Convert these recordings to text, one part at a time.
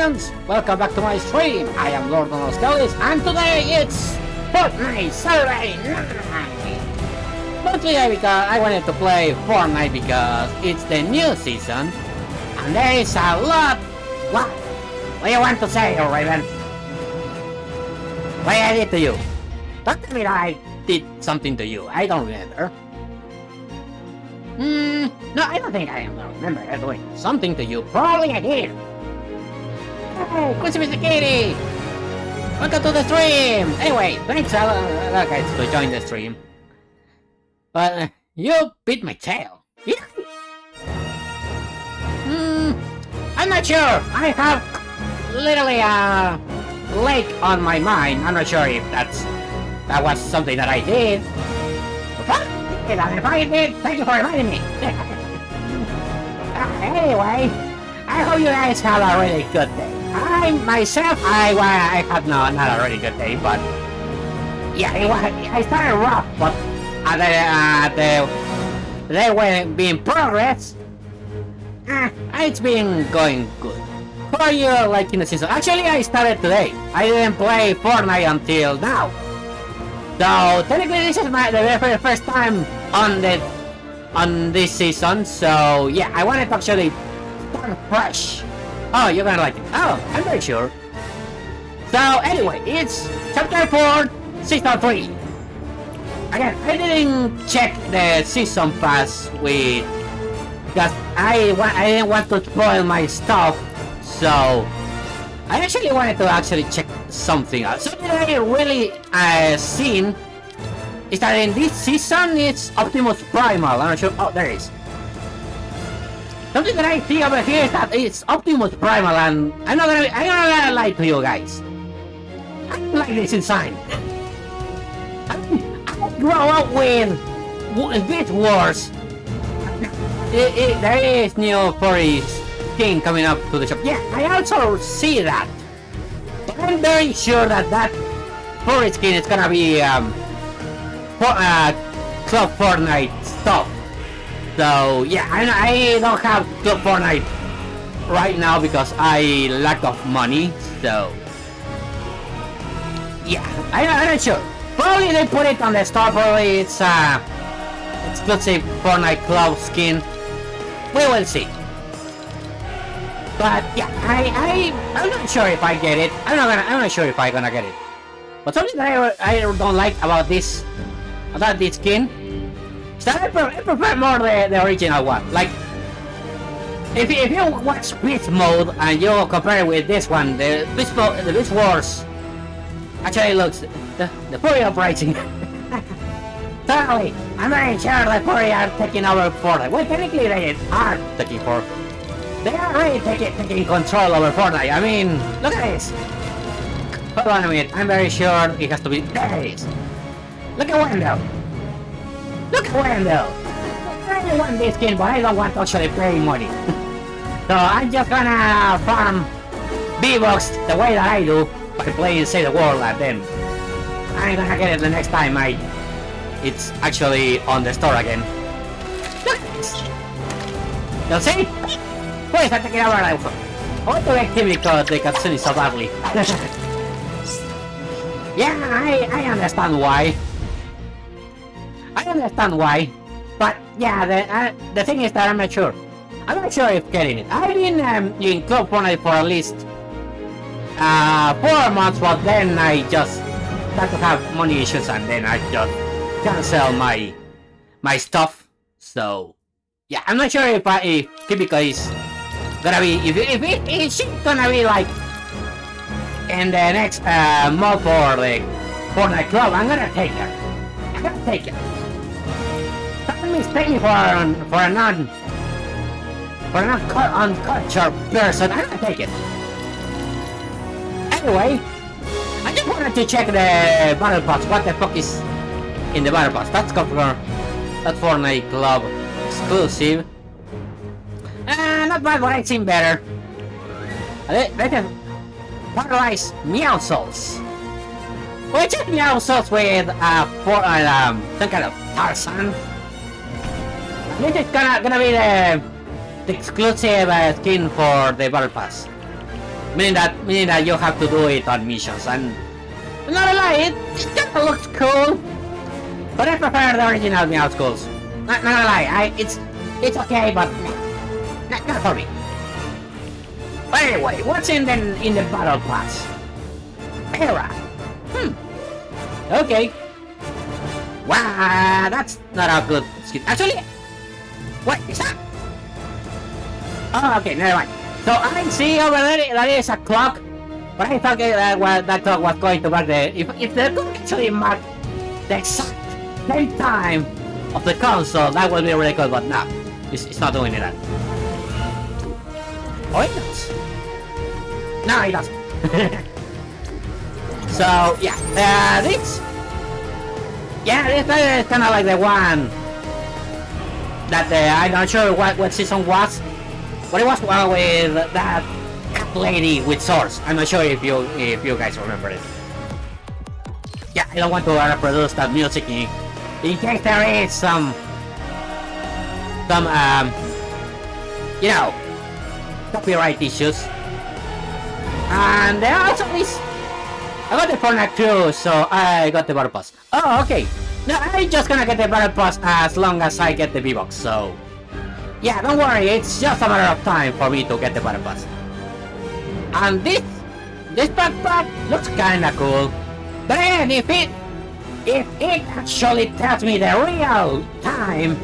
Minions! Welcome back to my stream! I am Lord Onoskelis and today it's Fortnite Saturday night! But today because I wanted to play Fortnite because it's the new season and there is a lot... What? What do you want to say, Raven? What I did to you? Don't tell me that I did something to you. I don't remember. Hmm, no, I don't think I remember doing something to you. Probably I did. Quincy Mr. Katie! Welcome to the stream! Anyway, thanks a lot guys to join the stream. But uh, you bit my tail. Hmm, I'm not sure. I have literally a lake on my mind. I'm not sure if that's that was something that I did. But if I did, thank you for reminding me. uh, anyway, I hope you guys have a really good day. I myself, I well, I had no, not a really good day, but yeah, it was, I started rough, but at the, uh, the they were being progress. Uh, it's been going good. How are you liking the season? Actually, I started today. I didn't play Fortnite until now. So technically, this is my the very first time on the on this season. So yeah, I wanted to actually start fresh. Oh, you're gonna like it. Oh, I'm very sure. So anyway, it's chapter 4, season 3. Again, I didn't check the season pass with because I I didn't want to spoil my stuff, so I actually wanted to actually check something out. Something I really uh, seen is that in this season it's Optimus Primal. I'm not sure. Oh, there is. Something that I see over here is that it's Optimus Primal, and I'm not gonna, I'm not gonna lie to you guys. I like this inside. I, I grow up with Beast Wars. It, it, there is new furry skin coming up to the shop. Yeah, I also see that. But I'm very sure that that furry skin is gonna be um, for, uh, Club Fortnite stuff. So yeah, I, I don't have Club Fortnite right now because I lack of money. So yeah, I, I'm not sure. Probably they put it on the store. Probably it's uh exclusive Fortnite Club skin. We will see. But yeah, I I I'm not sure if I get it. I'm not gonna. I'm not sure if I'm gonna get it. But something that I I don't like about this about this skin so I, prefer, I prefer more the, the original one. Like, if, if you watch Beast Mode and you compare it with this one, the Beast, Mode, the Beast Wars actually looks the, the Fury Uprising. Totally, I'm very sure the Fury are taking over Fortnite. Well, technically they are taking for. They are really taking, taking control over Fortnite. I mean, look at this. Hold on a minute, I'm very sure it has to be. There it is. Look at window. Look at Wendell! I want this game, but I don't want to actually pay money. so I'm just gonna farm V-Bucks the way that I do by playing Save the World and then I'm gonna get it the next time I it's actually on the store again. Look at this! You see? Please, I'm taking over rifle. I to activity because the cutscene is so badly. yeah, I, I understand why. I understand why, but yeah, the uh, the thing is that I'm not sure. I'm not sure if getting it. I've been um, in Club Fortnite for at least uh, four months, but then I just start to have money issues, and then I just cancel my my stuff. So yeah, I'm not sure if I, if Kimiko is gonna be if if it gonna be like in the next uh, month for the Fortnite Club. I'm gonna take her. I'm gonna take her mistake me for an, for a non for an uncut uncultured person. I'm gonna take it. Anyway, I just wanted to check the battle pass. What the fuck is in the battle pass? That's for that Fortnite Club exclusive. Uh, not bad, but I seen better. Let, let them paralyze Meowscles. Which is Meowscles with uh, for uh, um, some kind of Tarzan this is gonna gonna be the, the exclusive uh, skin for the battle pass. Meaning that meaning that you have to do it on missions and not a lie, it, kinda looks cool. But I prefer the original Meowscles. Not, not a lie, I it's it's okay but not, not for me. But anyway, what's in the in the battle pass? Era. Hmm. Okay. Wow, that's not a good skin. Actually, what is that? Oh, okay, never mind. So I see over there that is a clock, but I thought that well, that clock was going to mark the if if the clock actually marked the exact same time of the console, that would be really cool. But no, it's, it's not doing that. Oh, it does. No, it doesn't. so yeah, uh, this yeah, this is kind of like the one that uh, I'm not sure what what season was. But it was one with that lady with swords. I'm not sure if you if you guys remember it. Yeah, I don't want to reproduce that music in, in case there is some some um you know copyright issues. And there are also is I got the Fortnite too, so I got the Battle Pass. Oh, okay. No, I'm just gonna get the Battle Pass as long as I get the V-Bucks, so... Yeah, don't worry, it's just a matter of time for me to get the Battle Pass. And this... This backpack looks kinda cool. But then, if it... If it actually tells me the real time,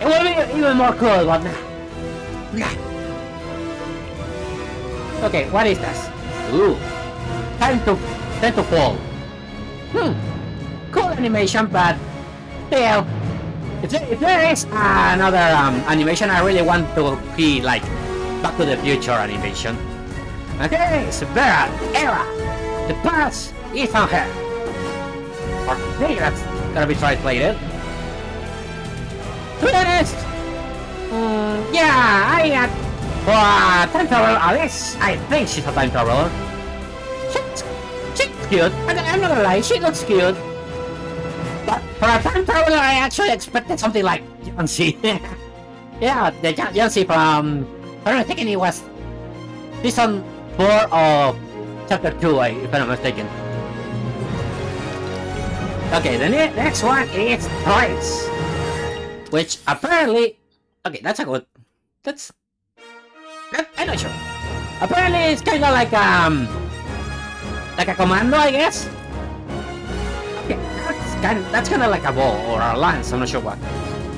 it will be even more cool, but nah. Okay, what is this? Ooh. Time to time to fall. Hmm. Cool animation, but still, if there, if there is another um, animation, I really want to be like Back to the Future animation. Okay, it's Vera era. The past is on her. Or maybe that's gonna be translated. To be mm, yeah, I got for a time traveler, Alice. I think she's a time traveler. Cute. I, I'm not gonna lie, she looks cute. But for a time traveler, I actually expected something like Jancy. yeah, the Jancy from. I don't think it was season four of chapter two, I, if I'm not mistaken. Okay, the ne next one is Trace, which apparently. Okay, that's a good. That's. That, I'm not sure. Apparently, it's kind of like um, like a commando, I guess. Okay, that's kind of, that's kind of like a ball or a lance. I'm not sure what.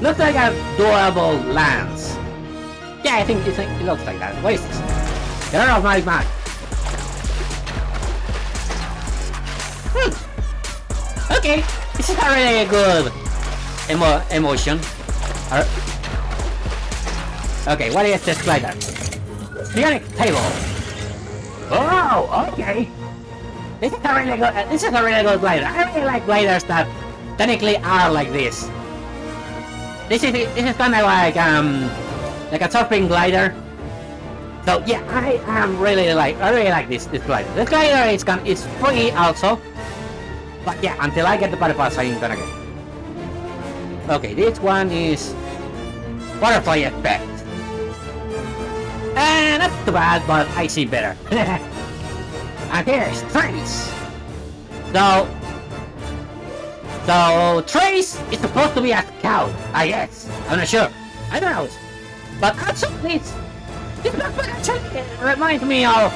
Looks like a durable lance. Yeah, I think, it looks like that. What is this? Get out of my mind. Hmm. Okay, this is a really good emo emotion. Okay, what is this glider? Bionic table. Oh, okay. This is a really good. Uh, this is a really good glider. I really like gliders that technically are like this. This is this is kind of like um like a surfing glider. So yeah, I am really like I really like this this glider. This glider is can it's free also. But yeah, until I get the pass, I'm gonna get. Okay, this one is butterfly effect. Uh, not too bad, but I see better. here's Trace. So, so Trace is supposed to be a scout, I guess. I'm not sure. I don't know. But actually, this this backpack actually reminds me of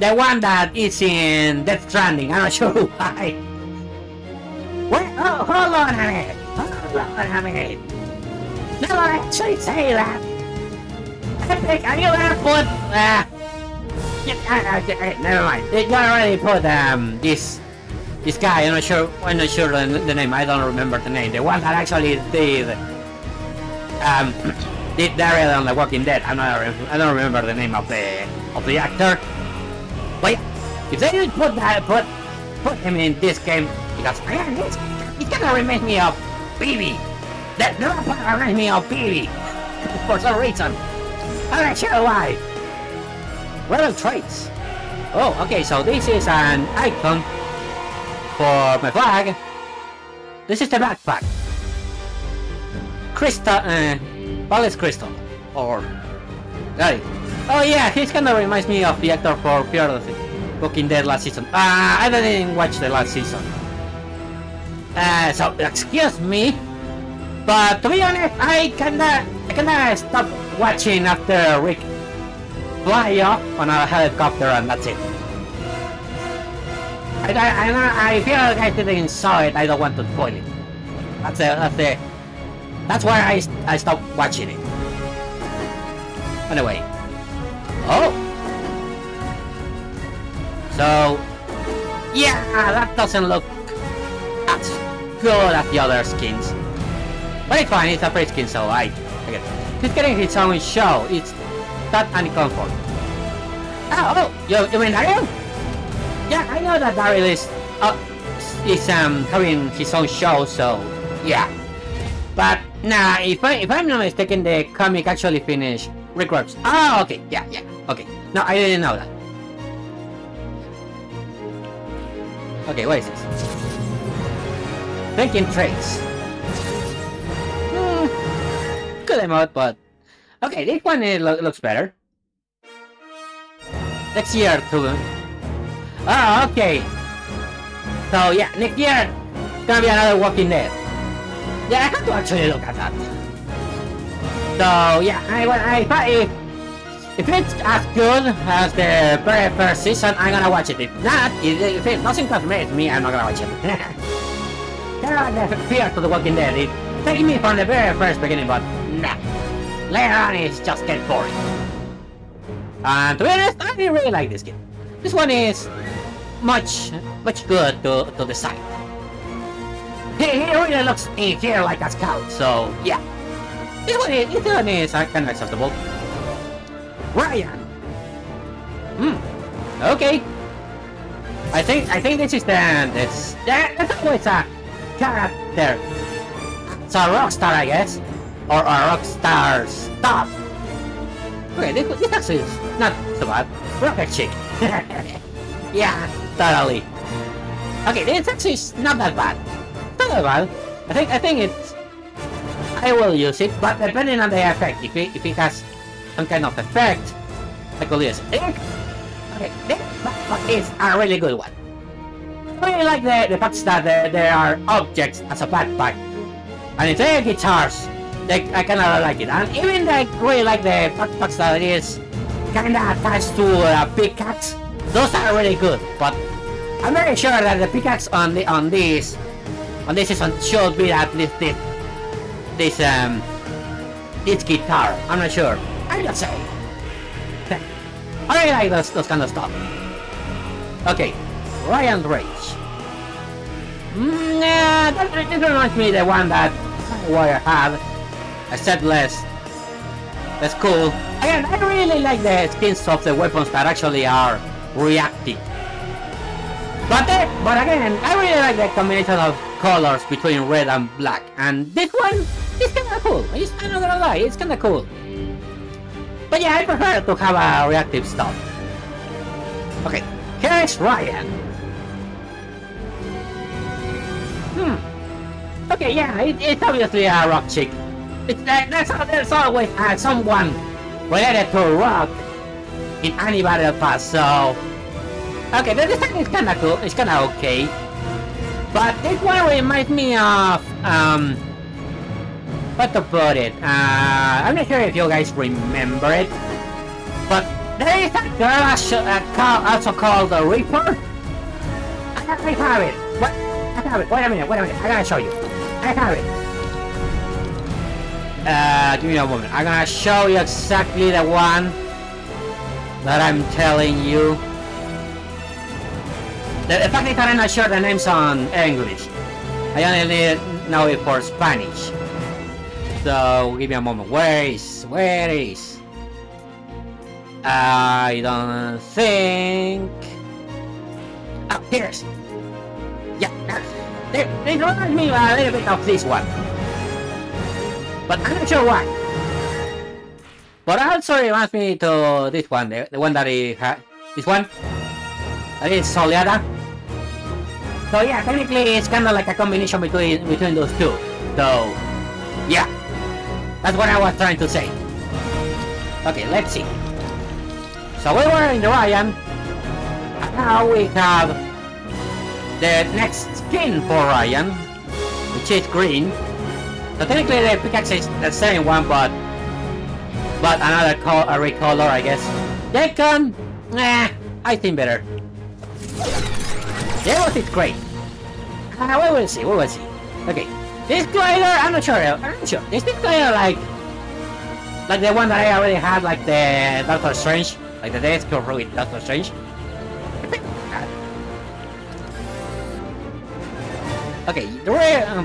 the one that is in Death Stranding. I'm not sure why. Wait, oh, hold on a minute. Hold on a minute. Now I actually say that. Epic, are you gonna put, uh, never mind. You already put, um, this, this guy, I'm not sure, I'm not sure the, the name, I don't remember the name. The one that actually did, um, did Daryl on The Walking Dead. I'm not, I don't remember the name of the, of the actor. But if they didn't put that, put, put him in this game, because, man, it's, it kinda reminds me of Peewee. That, that reminds me of Peewee. For some reason. I'm not sure why. Rebel traits. Oh, okay, so this is an icon for my flag. This is the backpack. Crystal, uh, Palace Crystal. Or, right. Oh yeah, he's kind of reminds me of the actor for Fear of the Walking Dead last season. Uh, I didn't watch the last season. Uh, so excuse me, but to be honest, I kinda, I kinda stopped watching after Rick fly off on a helicopter and that's it. I, I, I, I feel like I didn't saw it. I don't want to spoil it. That's it, that's the, that's why I, I stopped watching it. Anyway. Oh! So... Yeah, that doesn't look as good as the other skins. But it's fine, it's a free skin, so I, I get it. He's getting his own show, it's that any comfort. Oh, oh, you, you mean Daryl? Yeah, I know that Daryl is, uh, is um, having his own show, so, yeah. But, nah, if, I, if I'm not mistaken, the comic actually finished Records. Ah, okay, yeah, yeah, okay. No, I didn't know that. Okay, what is this? Thinking traits. Hmm, good emote, but... Okay, this one it lo looks better. Next year, too. Ah, okay. So, yeah, next year, gonna be another Walking Dead. Yeah, I have to actually look at that. So yeah, I I thought if if it's as good as the very first season, I'm gonna watch it. If not, if, if it doesn't convince me, I'm not gonna watch it. kind of the fear to the Walking Dead. It takes me from the very first beginning, but nah. Later on, it's just get boring. And to be honest, I didn't really like this game. This one is much, much good to, to the side. He, he really looks in here like a scout, so yeah. This one is, this one is uh, kind of acceptable. Ryan! Hmm. Okay. I think I think this is the this that, that's always a character. It's a rock star, I guess, or a rock star stop. Okay, this, actually is not so bad. Rocket chick. yeah, totally. Okay, this actually not that bad. Not that bad. I think I think it's I will use it, but depending on the effect, if it, if it has some kind of effect, I could use it. Okay, this is a really good one. I really like the, the fact that there, are objects as a backpack. And they are guitars, they, I kinda like it. And even I really like the backpacks that is kinda attached to a pickaxe. Those are really good, but I'm very sure that the pickaxe on the on this on this season should be at least this this um this guitar. I'm not sure. I'm not saying. I really like those those kind of stuff. Okay, Ryan Rage. Mm, yeah, that, this reminds me of the one that Warrior had. I said less. That's cool. Again, I really like the skins of the weapons that actually are reactive. But then, but again, I really like the combination of colors between red and black. And this one it's kinda cool. I'm not gonna lie, it's kinda cool. But yeah, I prefer to have a reactive stuff. Okay, here's Ryan. Hmm. Okay, yeah, it, it's obviously a rock chick. Uh, there's, there's always uh, someone related to rock in any battle pass, so... Okay, this thing is kinda cool, it's kinda okay. But this one reminds me of, um, what to put it? Uh, I'm not sure if you guys remember it, but there is a girl uh, also called the Reaper. I have it. What? I have it. Wait a minute. Wait a minute. I gotta show you. I have it. Uh, give me a moment. I'm gonna show you exactly the one that I'm telling you. The, fact is that I'm not sure the names on English. I only know it for Spanish. So give me a moment. Where is? Where is? I don't think. Oh, here's. Yeah, they, they remind me a little bit of this one. But I'm not sure why. But also reminds me to this one, the, the one that he had. This one. That is Soleada. So yeah, technically it's kind of like a combination between between those two. So yeah. That's what I was trying to say. Okay, let's see. So we were in the Ryan, now we have the next skin for Ryan, which is green. So technically the pickaxe is the same one, but but another color, a recolor, I guess. Decon, nah, I think better. Yeah, what is great. Uh, we will see, we will see. Okay, this glider, I'm not sure, I'm not sure. Is this glider like, like the one that I already had, like the Doctor Strange, like the Death Cure with Doctor Strange? Okay, the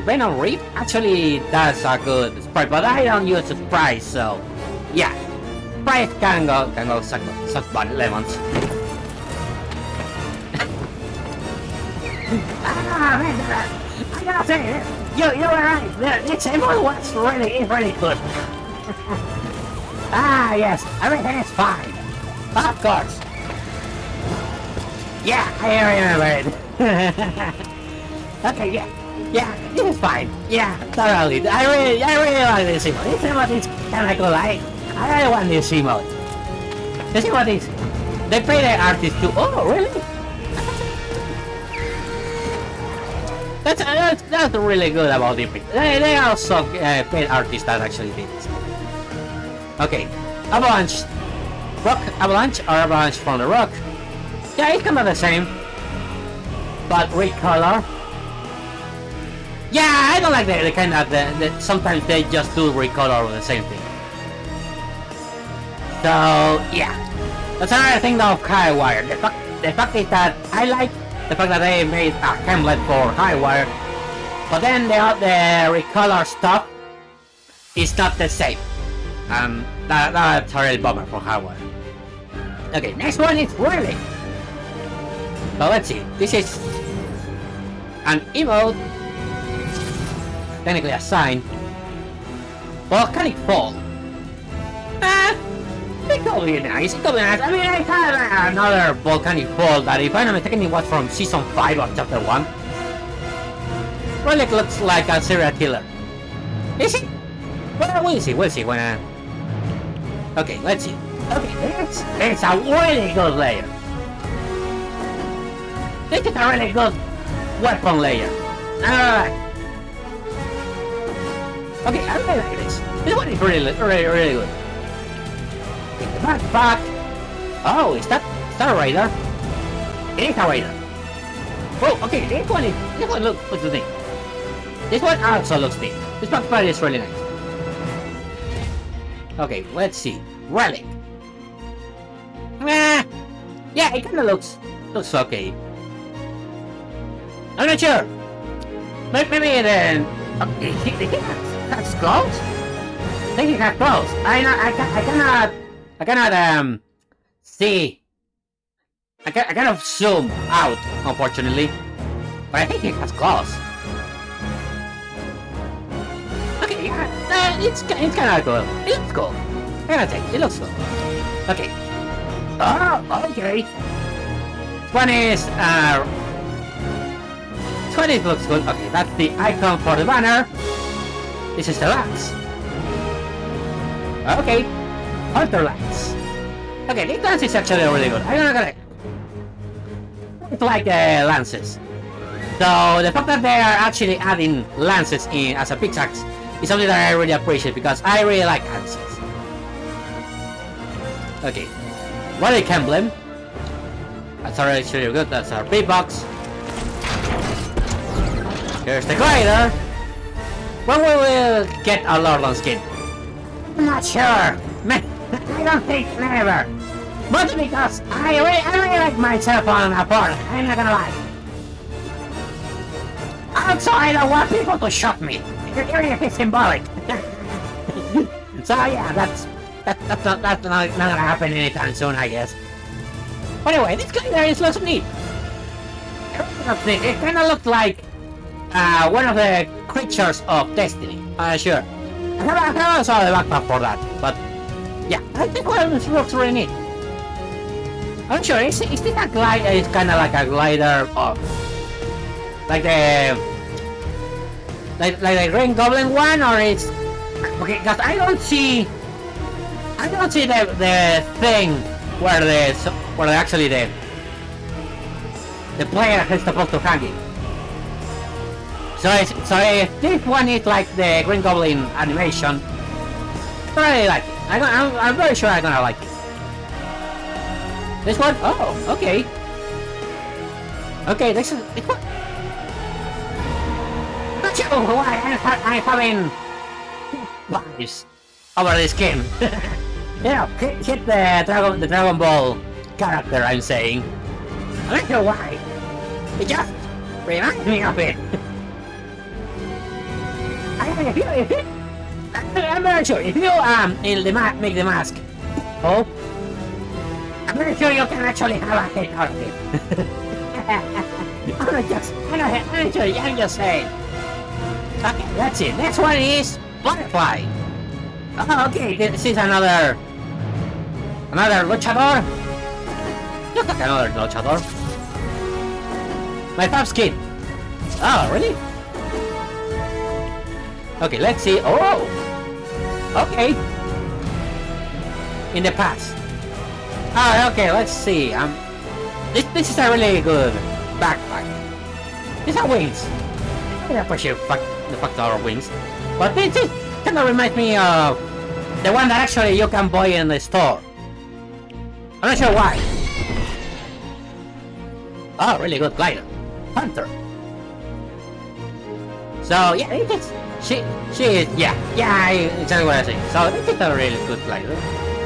Venom Reap actually does a good sprite, but I don't use sprite, so yeah, sprite can go can go suck suck butt lemons. ah, man, I gotta say, you you were right. This emote was really really good. ah, yes, everything is fine. Of course. Yeah, I remember it. Okay, yeah. Yeah, is fine. Yeah, thoroughly. I really, I really like this emote. This emote is kind of cool. I, I really want this emote. This emote is... They pay the artist too. Oh, really? That's, that's, that's really good about it. They, they also uh, paid artists that actually did this. Okay, Avalanche. Rock Avalanche or Avalanche from the Rock. Yeah, it's kind of the same. But red color. Yeah, I don't like the, the kind of the, the sometimes they just do recolor the same thing. So yeah, that's another thing of Highwire. The fact the fact is that I like the fact that they made a template for Highwire, but then the the recolor stuff is not the same. Um, that, that's a real bummer for Highwire. Okay, next one is Relic. But let's see. This is an emote technically a sign. Volcanic Fall. Ah, it could be nice, it could be nice. I mean, I had another Volcanic Fall that, if I'm not mistaken, it was from Season 5 of Chapter 1. Relic looks like a serial killer. Is it? Well, we'll see, we'll see when I... Okay, let's see. Okay, it's, it's a really good layer. This is a really good weapon layer. Alright. Okay, I really like this. This one is really, really, really good. Take the backpack. Oh, is that, is that a radar? It is a radar. Oh, okay, this one is, this one look, what's the thing? This one also looks neat. This backpack is really nice. Okay, let's see. Relic. Nah, yeah, it kinda looks, looks okay. I'm not sure. Maybe then, uh, okay, that's close? I think it got close. I not, I, I cannot, I cannot, um, see. I, can, I cannot zoom out, unfortunately. But I think it has close. Okay, yeah, uh, it's, it's kind of cool. It's cool. I gotta say, it looks cool. Okay. Oh, okay. 20 is, uh, 20 looks good. Okay, that's the icon for the banner. This is the lance. Okay. Hunter lance. Okay, this lance is actually really good. I'm not gonna... It's like uh, lances. So the fact that they are actually adding lances in as a pickaxe is something that I really appreciate because I really like lances. Okay. Relic emblem. That's already really good. That's our big box. Here's the glider. When will we get a Lordon skin? I'm not sure. I don't think never. But because I really, I really like myself on a porn, I'm not gonna lie. Also, I don't want people to shoot me. Even if it's symbolic. so yeah, that's that, that's not that's not, not gonna happen anytime soon, I guess. But anyway, this guy there is looks neat. It kind of looks like uh, one of the creatures of destiny. Uh, sure. I have, I also the backpack for that, but yeah, I think one looks really neat. I'm sure, is, is this a glider? It's kind of like a glider of... Like the... Like, like the Green Goblin one, or it's... Okay, because I don't see... I don't see the, the thing where the where actually the the player is supposed to hang it. So so if this one is like the Green Goblin animation, I really like it. I, I'm, I'm very sure I'm gonna like it. This one? Oh, okay. Okay, this is this one. Not sure why I'm, having vibes over this game. know, hit, hit the Dragon the Dragon Ball character I'm saying. I don't know why. It just reminds me of it. I'm very sure if you um in the ma make the mask, oh, I'm very sure you can actually have a hit out of it. I'm just, I'm not, I'm not sure, I'm just saying. Okay, that's it. Next one is butterfly. Oh, okay, this is another, another luchador. Look at another luchador. My top skin. Oh, really? Okay, let's see. Oh! Okay. In the past. Ah, okay, let's see. Um, this, this is a really good backpack. These are wings. I appreciate fact, the factor of wings. But this, this kind of reminds me of the one that actually you can buy in the store. I'm not sure why. Oh, really good glider. Hunter. So, yeah, it is she, she is, yeah, yeah, exactly what I say. So this is a really good glider.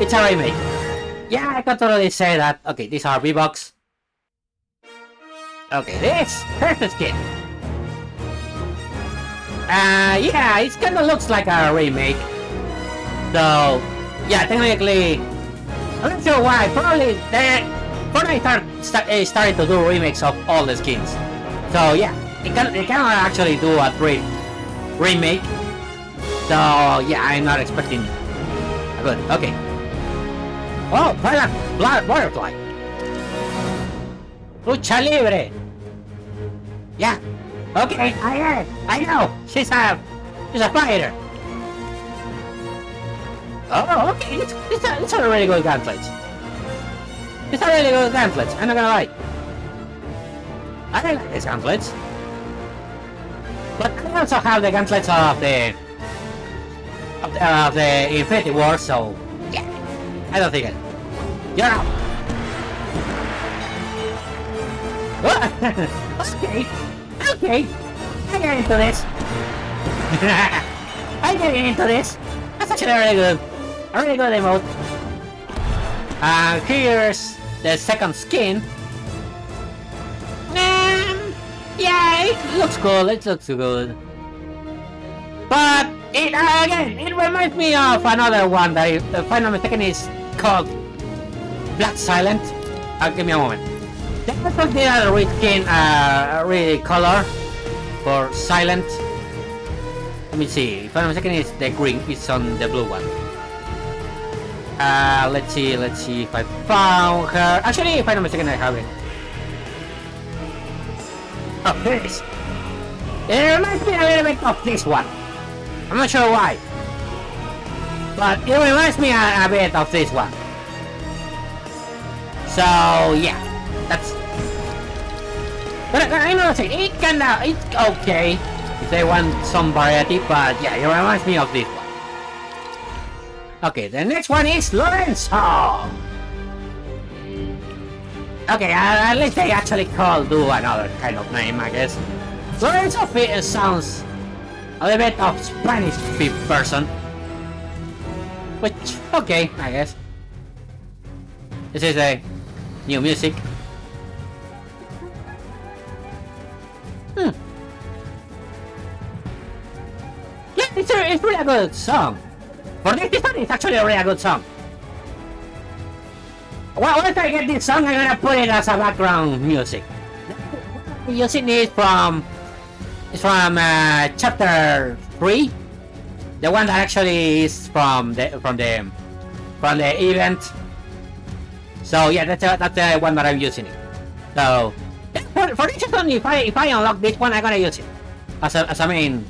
It's a remake. Yeah, I can totally say that. Okay, these are V-Bucks. Okay, this, perfect skin. Uh, yeah, it kind of looks like a remake. So, yeah, technically, I'm not sure why. Probably they Fortnite start, start, uh, started to do remakes of all the skins. So yeah, it can it cannot actually do a three remake. So yeah, I'm not expecting good. Okay. Oh, Twilight Blood Butterfly. Lucha Libre. Yeah. Okay, I it. I know. She's a she's a fighter. Oh, okay. It's, it's, a, it's a really good gameplay. It's a really good gameplay. I'm not gonna lie. I don't like this gameplay. But I also have the gauntlets of the of the, uh, the Infinity War, so yeah, I don't think it. You're out. okay, okay, I get into this. I get into this. That's actually really good. A really good emote. And uh, here's the second skin. It looks cool. It looks good. But it uh, again, it reminds me of another one that, the final mistake is called Black Silent. Uh, give me a moment. That's what they are reskin, uh, recolor for Silent. Let me see. If I'm mistaken, is the green. It's on the blue one. Uh, let's see. Let's see if I found her. Actually, if I'm mistaken, I have it. Oh, this. It reminds me a little bit of this one. I'm not sure why. But it reminds me a, a bit of this one. So, yeah. That's... But I know it kinda... Uh, it's okay. If they want some variety, but yeah, it reminds me of this one. Okay, the next one is Lorenzo! Okay, at least they actually call do another kind of name, I guess. Lorenzo Fit sounds a little bit of Spanish person. Which, okay, I guess. This is a new music. Hmm. Yeah, it's, a, it's really a good song. For this one, it's actually a really good song. Well, once I get this song, I'm gonna put it as a background music. Using it from it's from uh, chapter three, the one that actually is from the from the from the event. So yeah, that's uh, that's the one that I'm using it. So for, for this one, if I if I unlock this one, I'm gonna use it as a as a main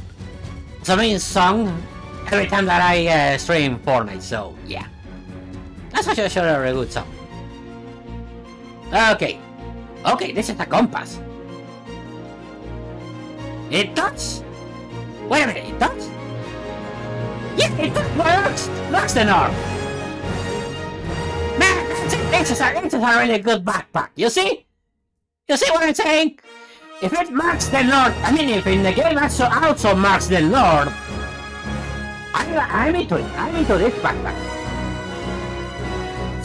as a main song every time that I uh, stream Fortnite. So yeah, that's actually a really good song. Okay. Okay, this is a compass. It does? Wait a minute, it does? Yeah, it does works! Looks the norm! Man, this is, a, this is a really good backpack, you see? You see what I'm saying? If it marks the Lord, I mean, if in the game also, also marks the Lord, I, I'm into it. I'm into this backpack.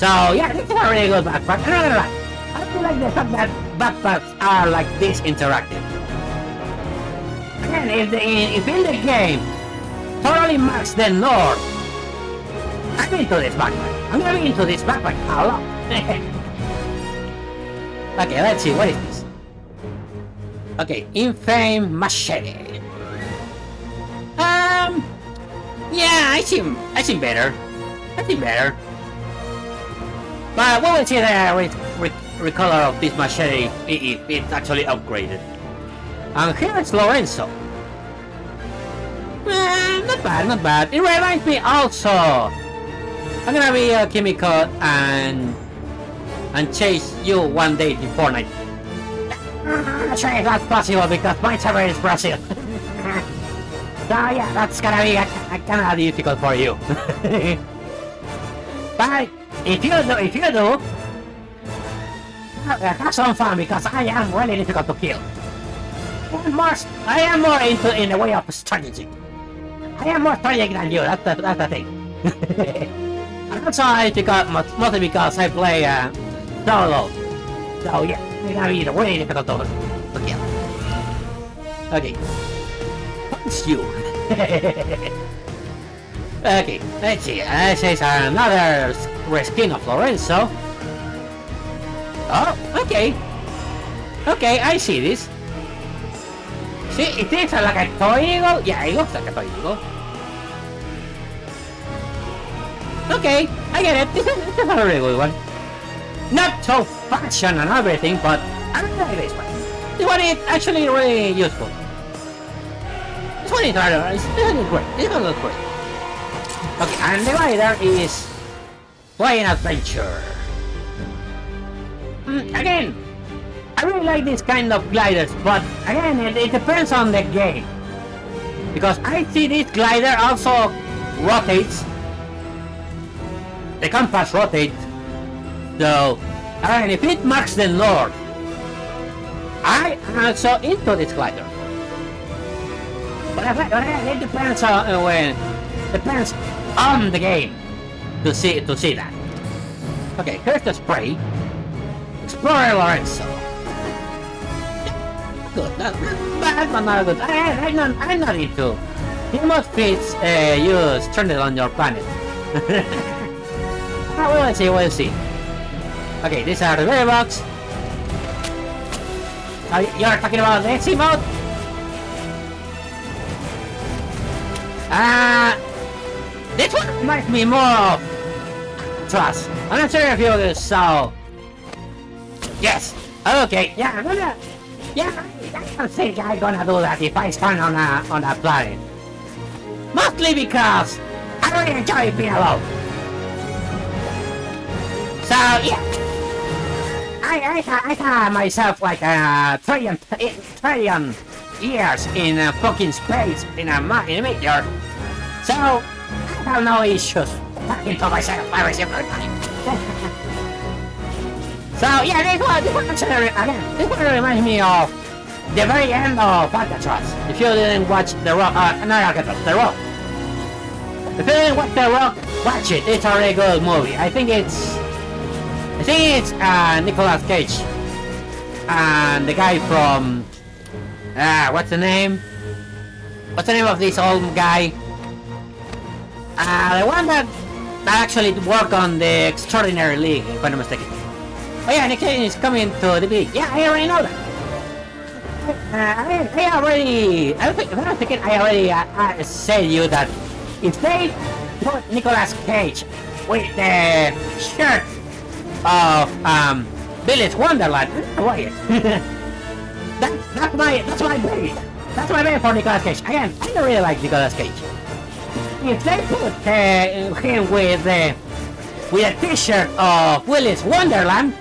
So, yeah, this is a really good backpack. No, no, no. I feel like the fact that backpacks are like this interactive. Again, if, the, if in the game totally marks the Lord, I'm into this backpack. I'm gonna be into this backpack a lot. okay, let's see, what is this? Okay, Infame Machete. Um, yeah, I seem, I seem better. I seem better. But we will see the with, with recolor of this machete if it's actually upgraded. And here is Lorenzo. Eh, not bad, not bad. It reminds me also. I'm gonna be a Kimiko and and chase you one day in Fortnite. It's not possible because my server is Brazil. so yeah, that's gonna be a kind of difficult for you. but if you do, if you do, have some fun because I am really difficult to kill. And more, I am more into in the way of strategy. I am more strategic than you. That's the that's the thing. and also I because mostly because I play uh, solo. So yeah, gonna be really difficult to, to kill. Okay. Punch you. okay, let's see. This is another reskin of Lorenzo. Oh, okay. Okay, I see this. See, it is like a toy eagle. Yeah, it looks like a toy eagle. Okay, I get it. This is, this is a really good one. Not so fashion and everything, but I really like this one. This one is actually really useful. This one is rather, this one is great. This one looks great. Okay, and the rider is Play an Adventure. Mm, again, I really like this kind of gliders, but again, it, it depends on the game. Because I see this glider also rotates. The compass rotates. So, and if it marks the north, I also into this glider. But again, it depends on uh, when, depends on the game to see to see that. Okay, here's the spray. Explorer Lorenzo. Good, not bad, but not good. I, I'm not, I'm not into. You must fit uh, use stranded on your planet. ah, we'll see, we'll see. Okay, these are the very box. Uh, you're talking about the XC mode? Ah, uh, this one reminds me more of Trust. I'm not sure if you saw. Yes. Okay. Yeah. I'm gonna. Yeah. I don't think I'm gonna do that if I stand on a on a planet. Mostly because I really enjoy being alone. So yeah. I I I thought myself like a trillion eh, trillion years in a fucking space in a in a meteor. So I have no issues talking to myself every single time. so yeah, this one, this one actually, again, this one reminds me of the very end of Alcatraz. If you didn't watch The Rock, uh, not Alcatraz, The Rock. If you didn't watch The Rock, watch it. It's a really good movie. I think it's, I think it's uh, Nicolas Cage and the guy from, uh, what's the name? What's the name of this old guy? Uh, the one that that actually worked on the Extraordinary League, if I'm not mistaken. Oh yeah, Nick Cage is coming to the beach. Yeah, I already know that. Uh, I, I already, I think, if I'm mistaken, I already uh, uh, said you that if they put Nicolas Cage with the shirt of um, Willy's Wonderland, why? that, that's my, that's my bait. That's my bait for Nicolas Cage. Again, I don't really like Nicolas Cage if they put uh, him with uh, with a t-shirt of Willy's Wonderland,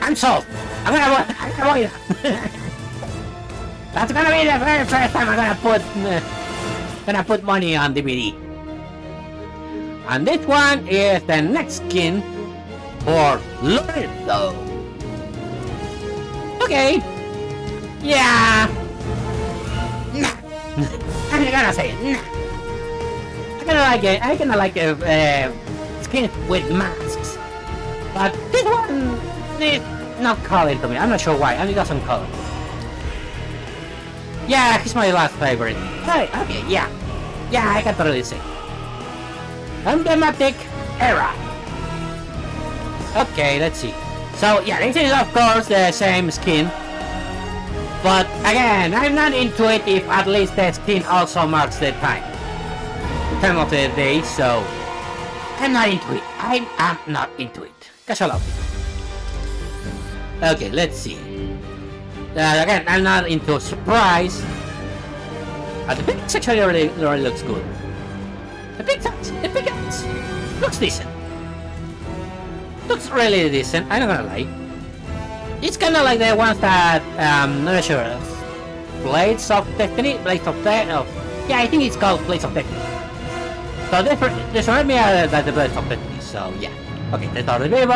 I'm sold. I'm gonna avoid. I'm gonna avoid. That's gonna be the very first time I'm gonna put uh, gonna put money on DVD. And this one is the next skin for Lorenzo. Okay. Yeah. Nah. I'm gonna say. Nah. I kinda like it. I kinda like a uh, skin with masks. But this one not calling to me. I'm not sure why. I mean, doesn't call. Yeah, he's my last favorite. Hey, okay, yeah. Yeah, I can totally see. Emblematic era. Okay, let's see. So, yeah, this is of course the same skin. But again, I'm not into it if at least the skin also marks the time. Time of the day, so I'm not into it. I am not into it. Casual outfit. Okay, let's see. Uh, again, I'm not into surprise. Uh, the pickaxe actually really, really looks good. The pickaxe, the pickaxe looks decent. Looks really decent. I'm not gonna lie. It's kind of like the ones that um, not sure. Blades of Destiny, Blades of Death. Oh, yeah, I think it's called Blades of Destiny. So this, this reminds me uh, the Blades of Destiny. So yeah. Okay, let's start the V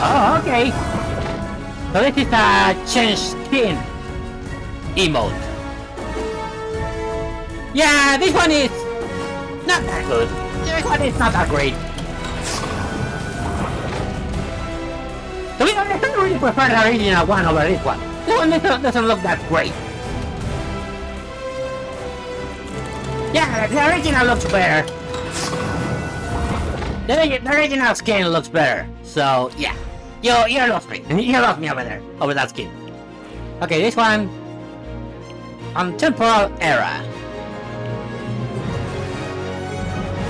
Oh, okay. So this is a change skin emote. Yeah, this one is not that good. This one is not that great. Be honest, I really prefer the original one over this one. This one doesn't, doesn't look that great. Yeah, the original looks better. The original skin looks better. So, yeah. You, you lost me. You lost me over there. Over that skin. Okay, this one... On temporal era.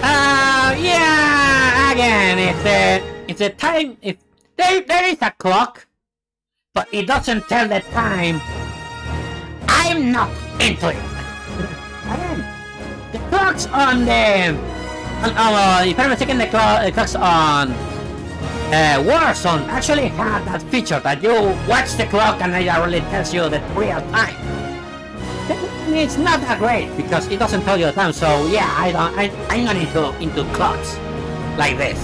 Uh, yeah, again, it's a, it's a time, it's, there, there is a clock, but it doesn't tell the time. I'm not into it. again, the clocks on the, on, uh, if I'm mistaken, the, clock, the clocks on uh, Warzone actually had that feature that you watch the clock and it really tells you the real time. It's not that great because it doesn't tell you the time. So yeah, I don't. I, I'm not into into clocks like this.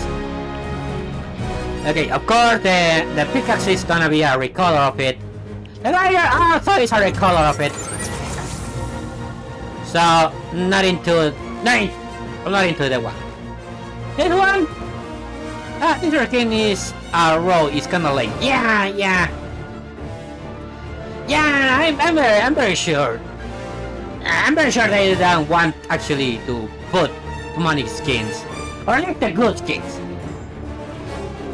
Okay, of course the the pickaxe is gonna be a recolor of it. The rider also is a recolor of it. So not into not I'm not into the one. This one Ah, this hurricane is a row is kinda like yeah, yeah. Yeah, I'm, I'm very I'm very sure. I'm very sure they don't want actually to put money skins. Or at least the good skins.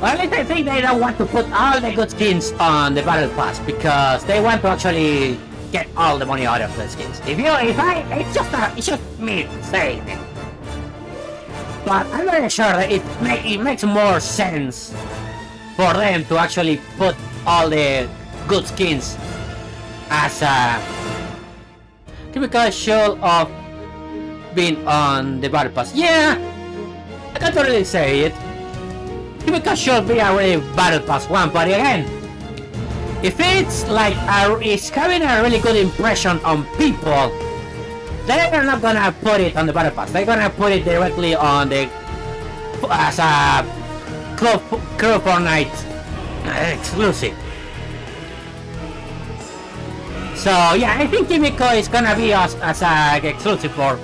Or at least I think they don't want to put all the good skins on the battle pass because they want to actually get all the money out of the skins. If you if I it's just a, it's just me saying it but I'm very sure that it, it makes more sense for them to actually put all the good skins as a typical show of being on the battle pass. Yeah, I can't really say it. Typical should be a really battle pass one, but again, if it's like a, it's having a really good impression on people they're not gonna put it on the battle pass. They're gonna put it directly on the as a Club Club Fortnite uh, exclusive. So yeah, I think Kimiko is gonna be as, as a exclusive for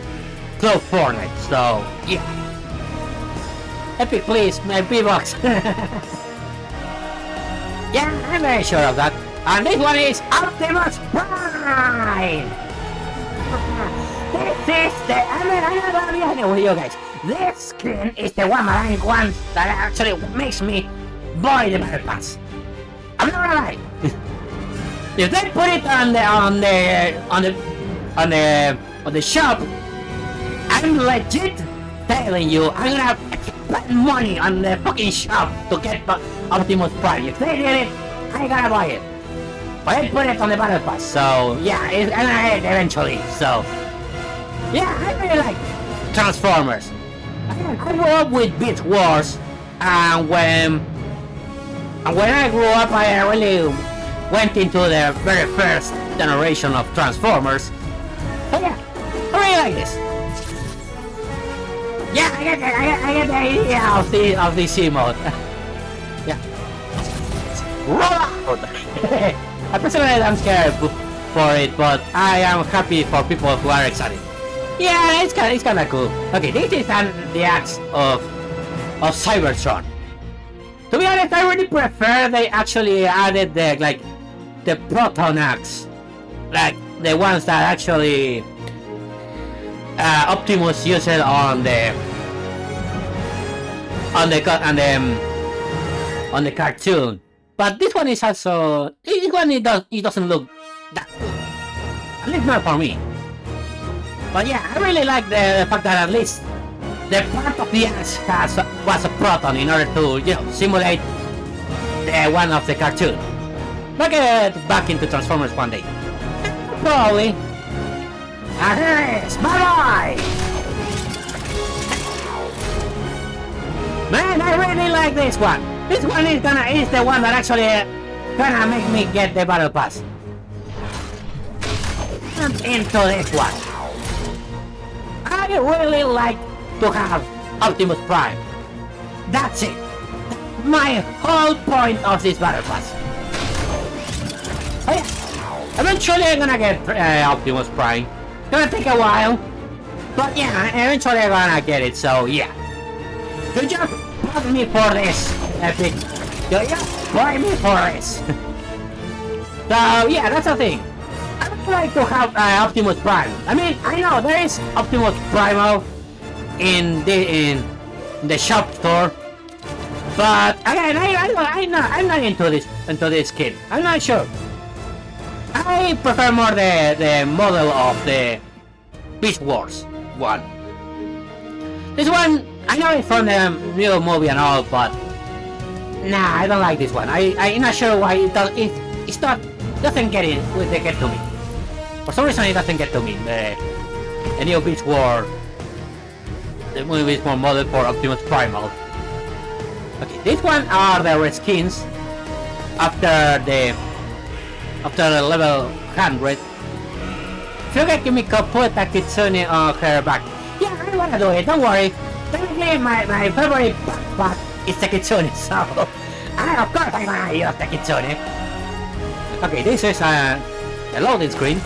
Club Fortnite. So yeah, Epic, please, my V-Bucks. yeah, I'm very sure of that. And this one is Optimus Prime. This is the... I'm with you guys. This skin is the one I want that actually makes me buy the battle pass. I'm not gonna lie. if they put it on the on the on the on the on the shop, I'm legit telling you I'm gonna spend money on the fucking shop to get the Optimus Prime. If they did it, I gotta buy it. But I put it on the battle pass, so yeah, it's gonna hit eventually. So yeah, I really like Transformers. I grew up with Beast Wars, and when and when I grew up, I really went into the very first generation of Transformers. So yeah, I really like this. Yeah, I get the, I get, I get the idea of the of the C mode. yeah. Roll out! I personally am scared for it, but I am happy for people who are excited. Yeah, it's kind it's kind of cool. Okay, this is an, the axe of of Cybertron. To be honest, I really prefer they actually added the like the proton axe, like the ones that actually uh, Optimus used on the on the on the um, on the cartoon. But this one is also this one it does it doesn't look that good. At least not for me. But yeah, I really like the, the fact that at least the part of the axe has was a proton in order to you know simulate the one of the cartoon. I'll get back into Transformers one day. Probably. And here it is! Bye bye! Man, I really like this one. This one is gonna is the one that actually uh, gonna make me get the battle pass. And into this one. I really like to have Optimus Prime. That's it. My whole point of this battle pass. Oh yeah. Eventually I'm gonna get uh, Optimus Prime. Gonna take a while. But yeah, eventually I'm gonna get it, so yeah. Job put me for this, Epic. Job put me for this. so yeah, that's the thing. I like to have uh, Optimus Prime. I mean, I know there is Optimus Primal in the in the shop store, but again, I I I'm not I'm not into this into this kid. I'm not sure. I prefer more the the model of the Beast Wars one. This one, I know it's from the real movie and all, but nah, I don't like this one. I I'm not sure why it does. It it's not doesn't get it. They get to me. For some reason, it doesn't get to me. The, the new Beast War. The movie is more modeled for Optimus Primal. Okay, this one are the red skins after the after the level 100. Feel like me could put a Kitsune on uh, her back. Yeah, I wanna do it, don't worry. Technically, my, my favorite part is the Kitsune, so... I, of course I'm gonna use the Kitsune. Okay, this is a, a loading screen.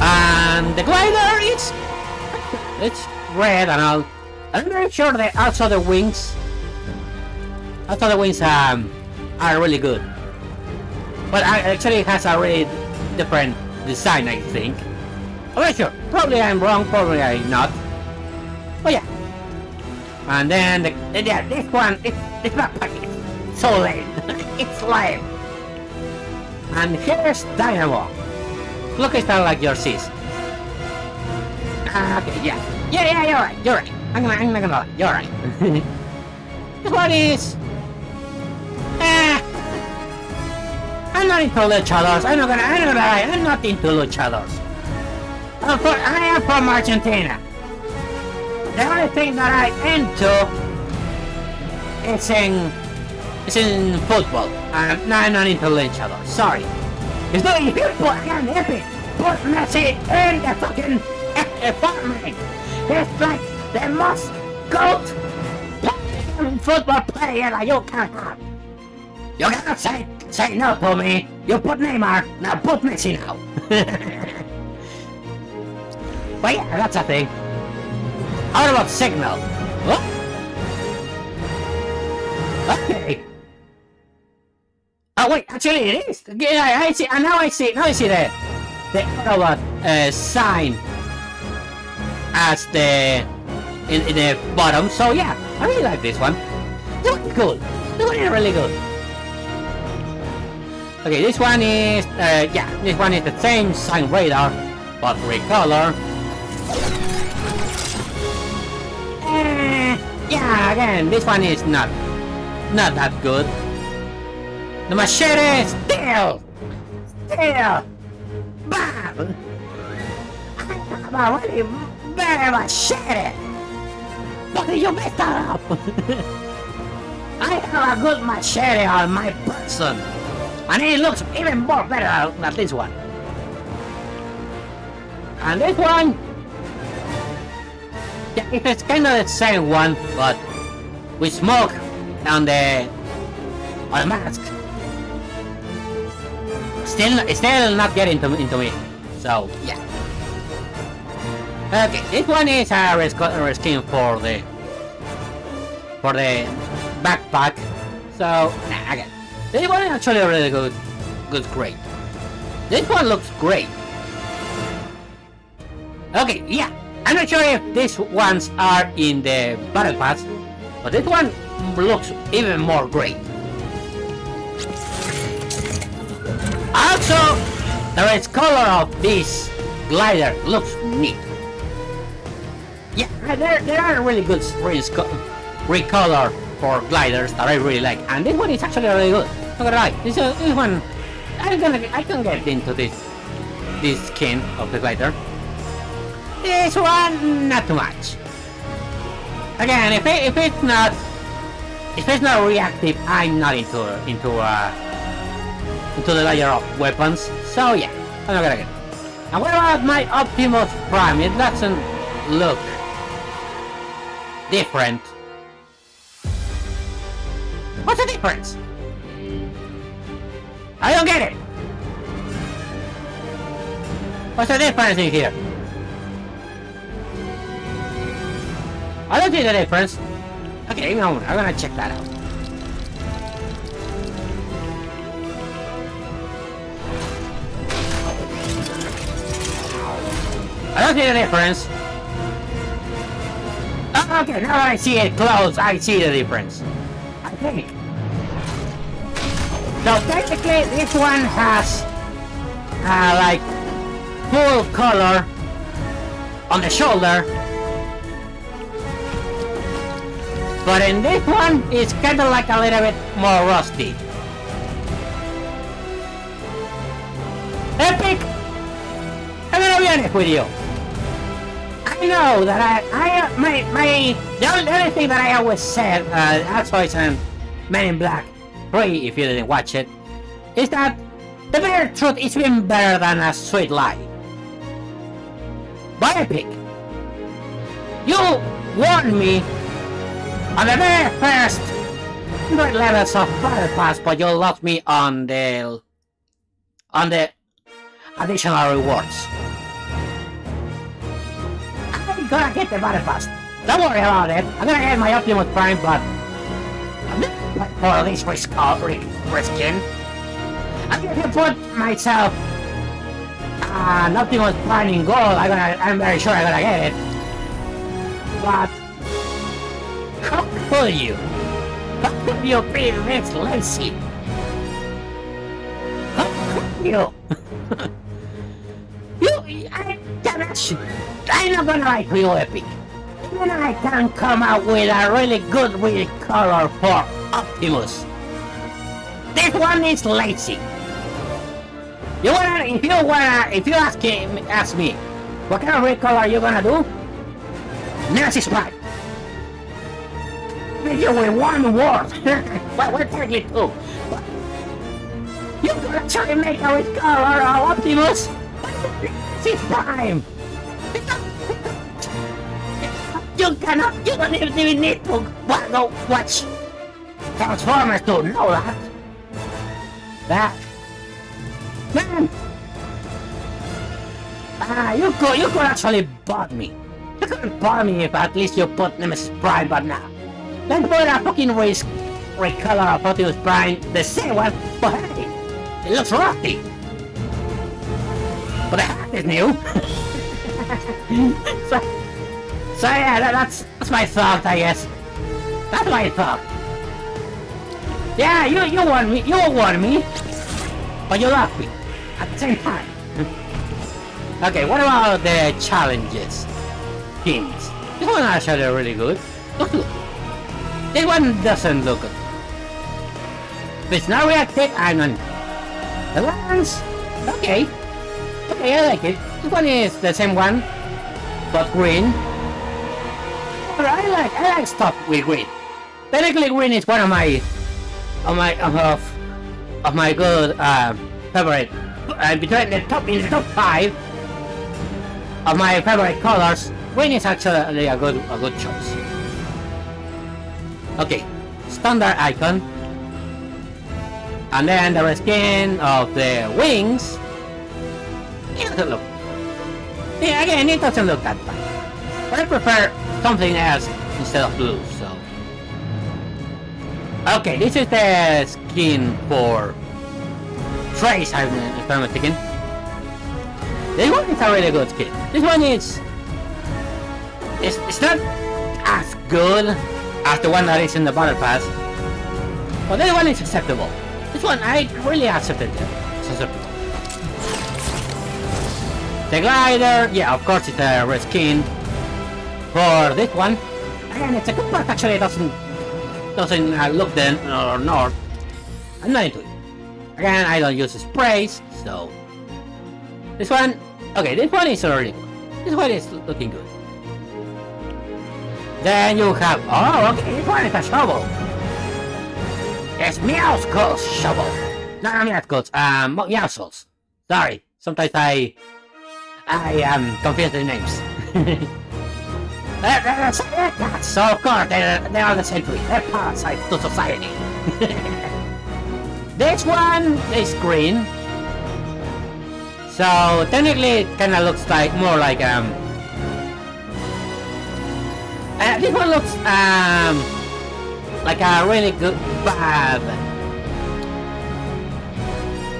And the glider, it's... It's red and all. I'm very sure that also the wings... Also the wings um, are really good. But I actually it has a really different design, I think. I'm not sure. Probably I'm wrong, probably I'm not. Oh yeah. And then, the, yeah, this one, it's, it's not packaged. So lame. it's lame. And here's Dynamo. Look, it's not like your sis. Ah, okay, yeah. Yeah, yeah, you're right, you're right. I'm gonna, I'm not gonna lie, you're right. one is... Ah, I'm not into luchadors. I'm not gonna. I'm not gonna lie. I'm not into luchadors. Of course, I am from Argentina. The only thing that I into is in is in football. I'm, no, I'm not into luchadors. Sorry. It's not you put again epic. Put Messi in the fucking apartment. It's like the most goat football player that you can have. You cannot say say no to me. You put Neymar, now put Messi now. but yeah, that's a thing. How about Signal? Oh. Okay. Oh wait, actually it is. Yeah, I see. And now I see. Now I see the the Autobot uh, sign as the in, in the bottom. So yeah, I really like this one. This good. Is really good. Okay, this one is, uh, yeah, this one is the same sign radar, but recolor. Uh, yeah, again, this one is not, not that good. The machete, still, still, bam! I'm a really better machete! Why did you mess that up? I have a good machete on my person. And it looks even more better than this one. And this one... Yeah, it's kind of the same one, but with smoke on the on the mask. Still, still not getting into, into me. So yeah. Okay, this one is a reskin for the for the backpack. So nah, again, this one is actually really good, good, great. This one looks great. Okay, yeah. I'm not sure if these ones are in the battle pass, but this one looks even more great. Also, the red color of this glider looks neat. Yeah, there, there are really good recolor for gliders that I really like, and this one is actually really good. Not this, uh, this one, I'm gonna, I can get into this, this skin of the glider. This one, not too much. Again, if it, if it's not, if it's not reactive, I'm not into into uh, into the layer of weapons. So yeah, I'm not gonna get. It. And what about my Optimus Prime? It doesn't look different. What's the difference? I don't get it. What's the difference in here? I don't see the difference. Okay, I'm gonna check that out. I don't see the difference. Oh, okay, now I see it close, I see the difference. I think. So technically, this one has, uh, like, full color on the shoulder But in this one, it's kind of like a little bit more rusty. Epic! I'm gonna be honest with you. I know that I, I, my, my, the only, thing that I always said, uh, as always on Men in Black 3, if you didn't watch it, is that the bare truth is even better than a sweet lie. But Epic, you warned me on the very first 100 levels of Battle Pass, but you lost me on the... on the additional rewards. Gonna get the Battle Pass. Don't worry about it. I'm gonna get my Optimus Prime, but... for this risk, uh, risking. I'm gonna put myself an Optimus Prime in gold. I'm gonna, I'm very sure I'm gonna get it. But how could you? How could you be this lazy? How could you? you, I cannot, I'm not gonna lie to you, Epic. Even I can come out with a really good real color for Optimus. This one is lazy. You wanna, if you wanna, if you ask, ask me, what kind of red color are you gonna do? Nemesis Prime video with one word. what, what are you do? You gotta try to make our color uh, Optimus. It's time. You cannot, you don't even need to go watch Transformers to know that. That. Man. Ah, you could, you could actually bug me. You could bug me if at least you put Nemesis Prime, but now. Let's put that fucking race recolor of Optimus Prime, the same one, but hey, it looks rusty. But the hat is new. so, so yeah, that, that's that's my thought, I guess. That's my thought. Yeah, you you want me, you want me, but you love me at the same time. okay, what about the challenges? Teams. This one actually really good. Look, look. This one doesn't look good. It's not reactive, I'm on. The ones, okay. Okay, I like it. This one is the same one. but green. But I like I like stuff with green. Technically, green is one of my of my of of my good uh, favorite. Uh, between the top in the top five of my favorite colors, green is actually a good a good choice. Okay, standard icon, and then the skin of the wings. It doesn't look. Yeah, again, it doesn't look that bad. But I prefer something else instead of blue. So. Okay, this is the skin for Trace, if I'm mistaken. This one is a really good skin. This one is... It's, it's not as good as the one that is in the Battle Pass. But this one is acceptable. This one, I really accepted it. It's acceptable. The glider, yeah, of course it's a red skin. For this one, again, it's a good part actually it doesn't doesn't uh, look then or not. I'm not into it. Again, I don't use sprays, so this one, okay, this one is already good. This one is looking good. Then you have, oh, okay, this one is a shovel. It's Meowskull's shovel. No, not Meowskull's, um, Meowskull's. Sorry, sometimes I, I am um, confused the names. so of course they, they are the same to They're parasite to society. this one is green. So technically it kinda looks like more like um uh, this one looks um like a really good bad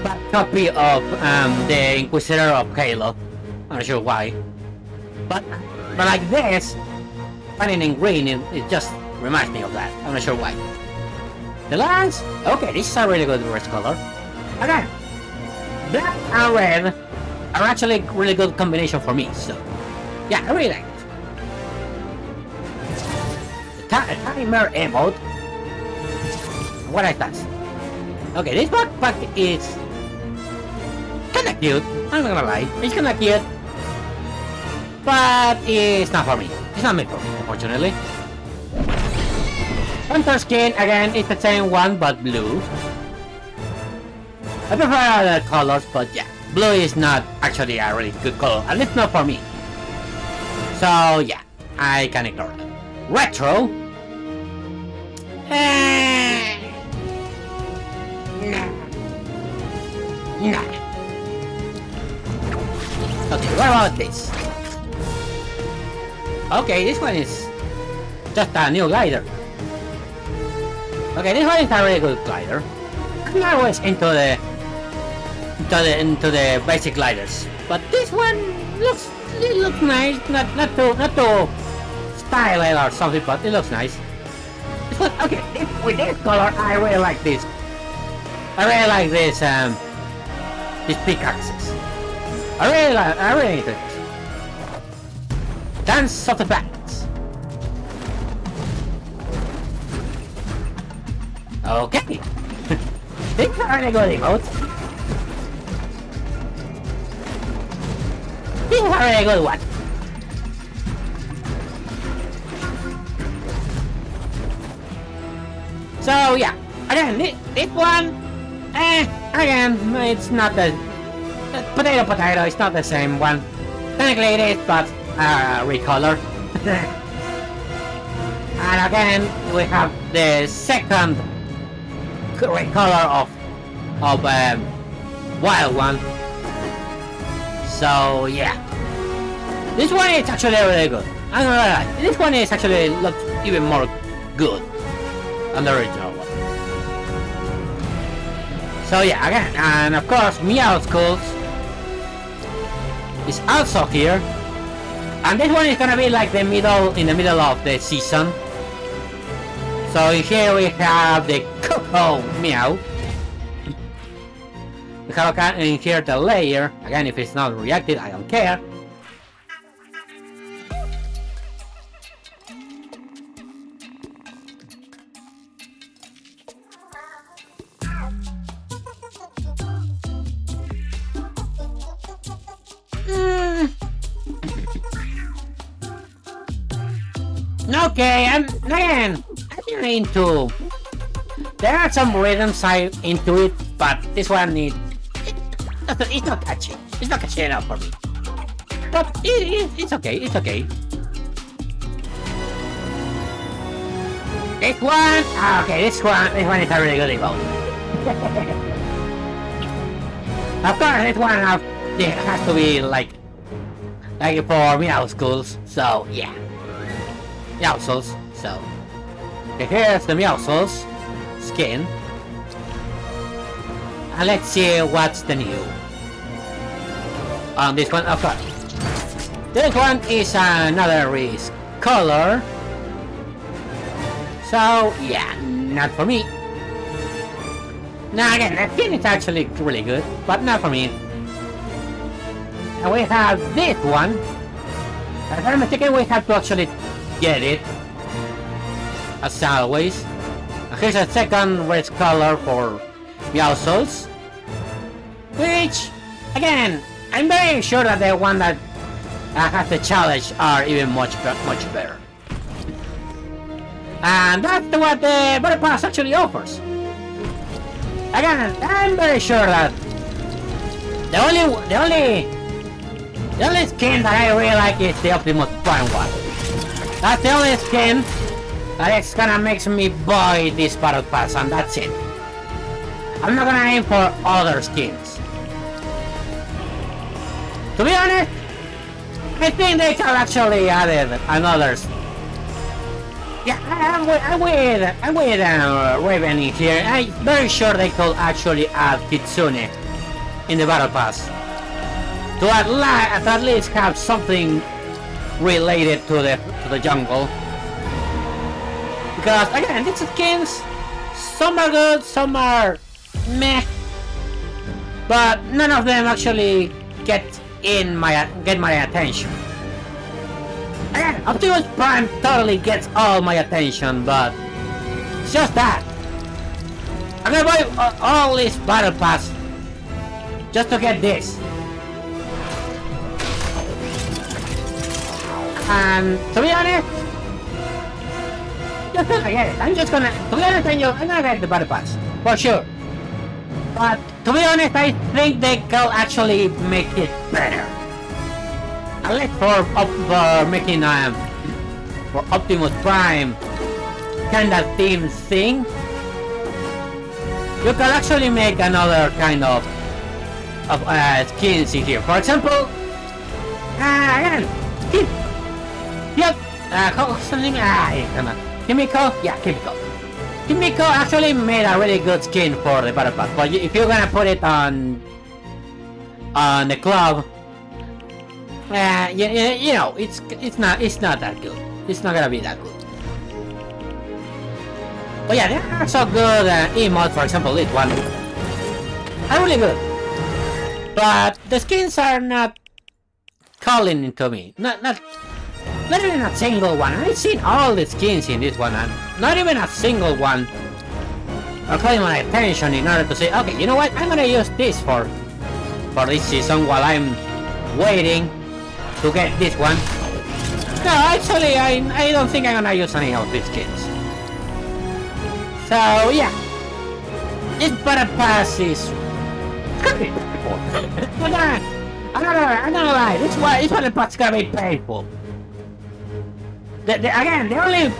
bad copy of um the Inquisitor of Halo. I'm not sure why. But but like this, finding in green, it, it, just reminds me of that. I'm not sure why. The lines? Okay, this is a really good red color. Again, black and red are actually a really good combination for me, so... Yeah, I really like it. The timer emote. What I that? Okay, this backpack is kinda cute. I'm not gonna lie. It's kinda cute but it's not for me. It's not me, unfortunately. Hunter skin, again, it's the same one, but blue. I prefer other colors, but yeah, blue is not actually a really good color, at least not for me. So yeah, I can ignore that. Retro. nah. Nah. Okay, what about this? Okay, this one is just a new glider. Okay, this one is a really good glider. I'm always into the into the into the basic gliders, but this one looks it looks nice. Not not too not too stylish or something, but it looks nice. Okay, this, with this color, I really like this. I really like this um these pickaxes. I really like I really like it. Dance of the Bats. Okay. Things are really good emotes. These are really good one. So yeah, again, this, this one, eh, again, it's not the potato potato, it's not the same one. Technically it is, but uh, recolor. and again, we have the second recolor of of um, wild one. So yeah, this one is actually really good. I'm gonna lie, this one is actually looks even more good than the original one. So yeah, again, and of course, Meowscles is also here. And this one is gonna be like the middle, in the middle of the season. So here we have the Coco Meow. We have in here the layer. Again, if it's not reacted, I don't care. Again, I'm into. There are some rhythms I into it, but this one need. It's not catchy. It's not catchy enough for me. But it, it, it's okay. It's okay. This one, ah, okay, this one, this one is a really good emote. of course, this one have, it has to be like, like for schools So yeah, Meowscles. So here's the Meowscles skin, and let's see what's the new. On this one, of course. This one is another risk color. So, yeah, not for me. Now again, the skin is actually really good, but not for me. And we have this one. If I'm mistaken, we have to actually get it. As always. Here's a second red color for Meowscles. Which, again, I'm very sure that the one that uh, has the challenge are even much, much better. And that's what the Battle Pass actually offers. Again, I'm very sure that the only the only the only skin that I really like is the Optimus Prime one. That's the only skin that is gonna make me buy this Battle Pass and that's it. I'm not gonna aim for other skins. To be honest, I think they have actually added another yeah, I'm with, I'm with, I'm with uh, Raven here. I'm very sure they could actually add Kitsune in the Battle Pass. To at, to at least have something related to the to the jungle. Because again, these skins, some are good, some are meh, but none of them actually get in my get my attention. Again, Optimus Prime totally gets all my attention, but it's just that. I'm gonna buy all these battle pass just to get this. And to be honest, gonna get it. I'm just gonna, to be honest, I'm gonna get the battle pass for sure. But to be honest, I think they can actually make it better. I like for, for making um for Optimus Prime kind of theme thing. You can actually make another kind of of uh, skins in here. For example, uh, again, Kim, yep, uh, the name? Ah, come on, Kimiko, yeah, Kimiko. Kimiko actually made a really good skin for the Battle Pass, but if you're gonna put it on on the club, uh, you, you know, it's it's not it's not that good. It's not gonna be that good. But yeah, there are so good uh, emotes, for example, this one. Are really good. But the skins are not calling to me. Not not not even a single one. I've seen all the skins in this one and not even a single one are calling my attention in order to say, okay, you know what, I'm gonna use this for for this season while I'm waiting to get this one. No, actually, I, I don't think I'm gonna use any of these skins. So, yeah. This battle pass is... I'm gonna, I'm gonna, I'm gonna lie, this one, this pass is gonna be painful. The, the, again, the only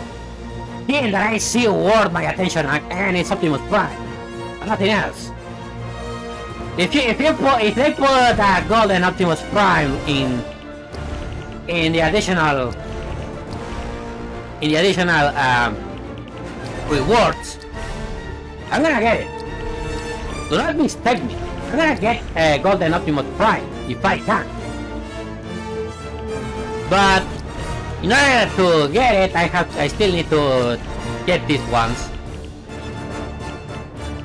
thing that I see worth my attention and it's Optimus Prime. Nothing else. If you if you put if they put that golden Optimus Prime in in the additional in the additional um, rewards I'm gonna get it do not mistake me I'm gonna get a Golden Optimus Prime if I can but in order to get it I have I still need to get these ones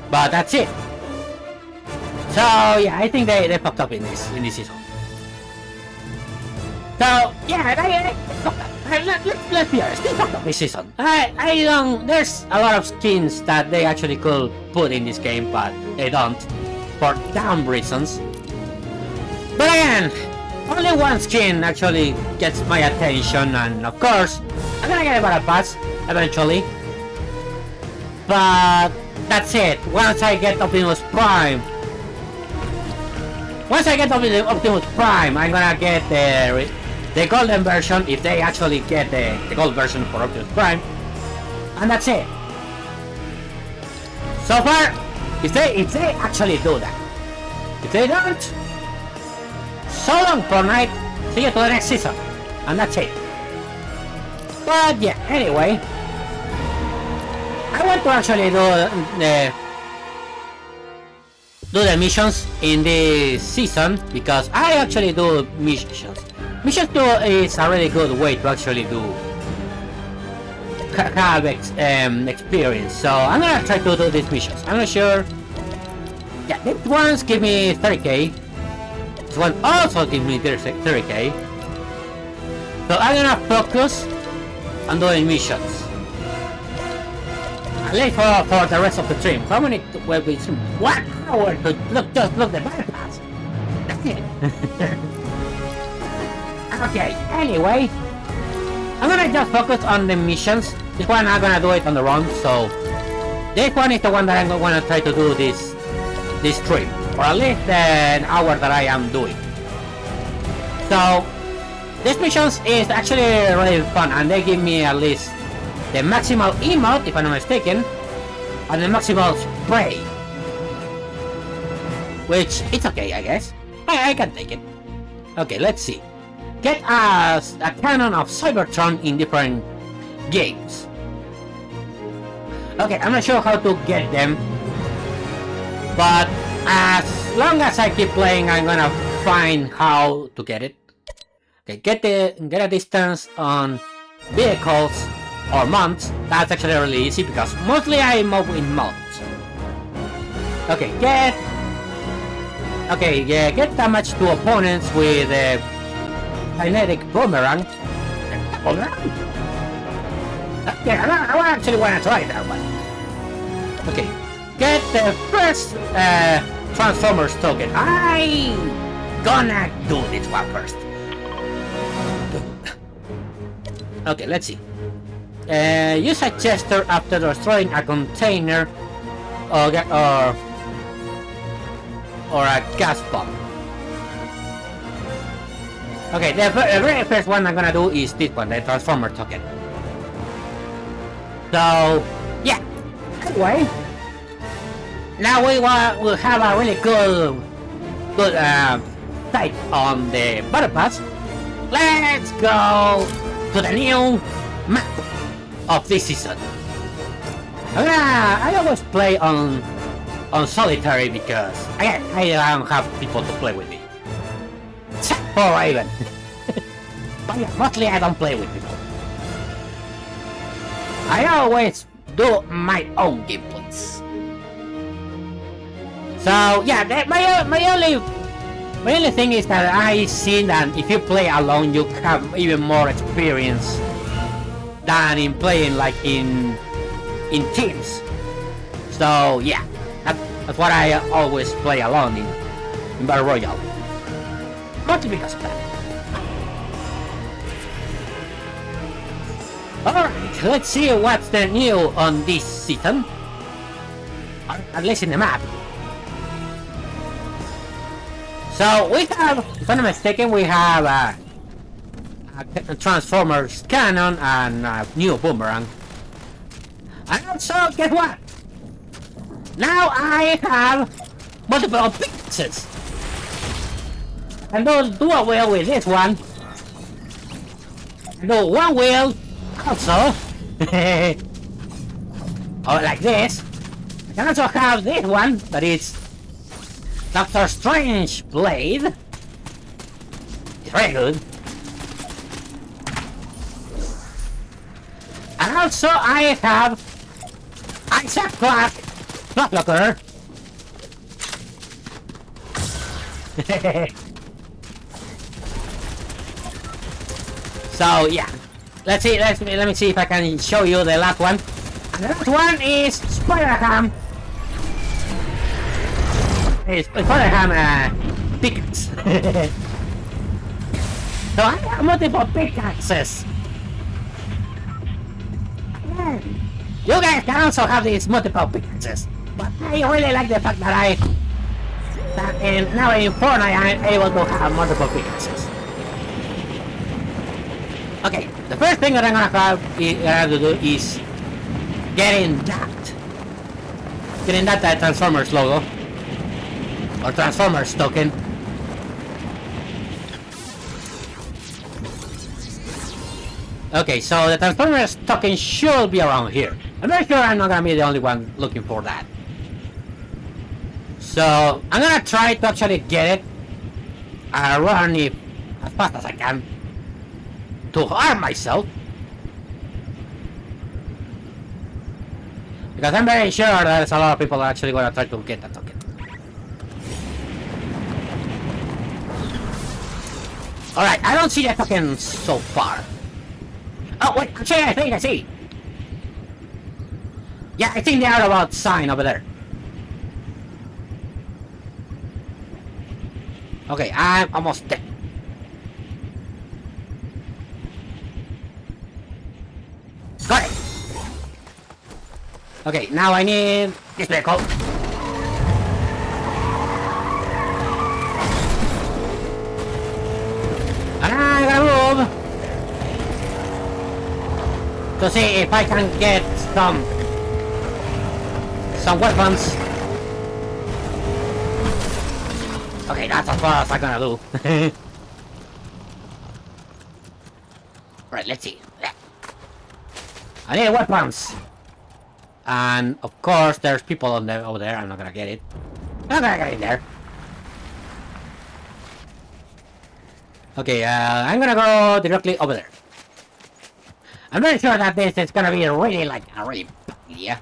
but that's it so yeah I think they, they fucked up in this in this season so, yeah, I, I, uh, let, let, let's be honest, they fucked up this season. I, I don't, there's a lot of skins that they actually could put in this game, but they don't, for dumb reasons. But again, only one skin actually gets my attention, and of course, I'm gonna get a battle pass eventually. But that's it. Once I get Optimus Prime, once I get Optimus Prime, I'm gonna get the the golden version if they actually get the, the gold version for Optimus Prime, and that's it. So far, if they if they actually do that, if they don't, so long Fortnite. See you to the next season, and that's it. But yeah, anyway, I want to actually do the do the missions in this season because I actually do missions. Missions 2 is a really good way to actually do have ex um, experience. So I'm gonna try to do these missions. I'm not sure. Yeah, these ones give me 30k. This one also gives me 30k. So I'm gonna focus on doing missions. At for, for the rest of the stream. How many will be one hour to look just look the bypass? That's it. okay, anyway. I'm gonna just focus on the missions. This one I'm gonna do it on the run, so this one is the one that I'm gonna try to do this this stream. At least the hour that I am doing. So these missions is actually really fun and they give me at least the maximal emote, if I'm not mistaken, and the maximal spray. Which, it's okay, I guess. I, I can take it. Okay, let's see. Get us a cannon of Cybertron in different games. Okay, I'm not sure how to get them. But as long as I keep playing, I'm gonna find how to get it. Okay, get the get a distance on vehicles or mounts. That's actually really easy because mostly I move in mounts. Okay, get Okay, yeah, get damage to opponents with a kinetic boomerang. Okay, I, I actually want to try that one. Okay, get the first uh, Transformers token. I gonna do this one first. Okay, let's see. Uh, use a gesture after destroying a container or, or or a gas bomb. Okay, the, very first one I'm gonna do is this one, the Transformer token. So, yeah. Anyway, now we want we have a really good, good uh, sight on the battle pass. Let's go to the new map of this season. I always play on on solitary because I, I don't have people to play with me. Except for Raven. but yeah, mostly I don't play with people. I always do my own gameplays. So yeah, that, my my only my only thing is that I see that if you play alone, you have even more experience than in playing like in in teams. So yeah. That's what I always play alone in, in Battle Royale. Mostly because of that. Alright, let's see what's the new on this season. At least in the map. So we have, if I'm not mistaken, we have uh, a Transformers cannon and a new boomerang. And also, guess what? Now I have multiple pieces. And don't do a wheel with this one. Do one wheel also. or like this. I can also have this one, but it's Doctor Strange blade. It's very good. And also I have Isaac Clarke Look at so yeah, let's see. Let's let me see if I can show you the last one. And the last one is Spider-Ham. It's Spider-Ham uh, Pickens. So I have multiple pickaxes. You guys can also have these multiple pickaxes. But I really like the fact that I... That in, now in Fortnite I'm able to have multiple pickaxes. Okay, the first thing that I'm gonna have, have to do is getting that. Getting that, that Transformers logo. Or Transformers token. Okay, so the Transformers token should be around here. I'm very sure I'm not gonna be the only one looking for that. So, I'm gonna try to actually get it. Uh, run it as fast as I can. To harm myself. Because I'm very sure there's a lot of people actually gonna try to get that token. Alright, I don't see that fucking so far. Oh, wait, actually, I think I see. Yeah, I think they are about sign over there. Okay, I'm almost there. Got it! Okay, now I need this vehicle. To see if I can get some... Some weapons. Okay, that's as far as I'm gonna do. right, let's see. I need weapons. And of course, there's people on there over there. I'm not gonna get it. I'm not gonna get in there. Okay, uh, I'm gonna go directly over there. I'm very sure that this is gonna be really like a really yeah.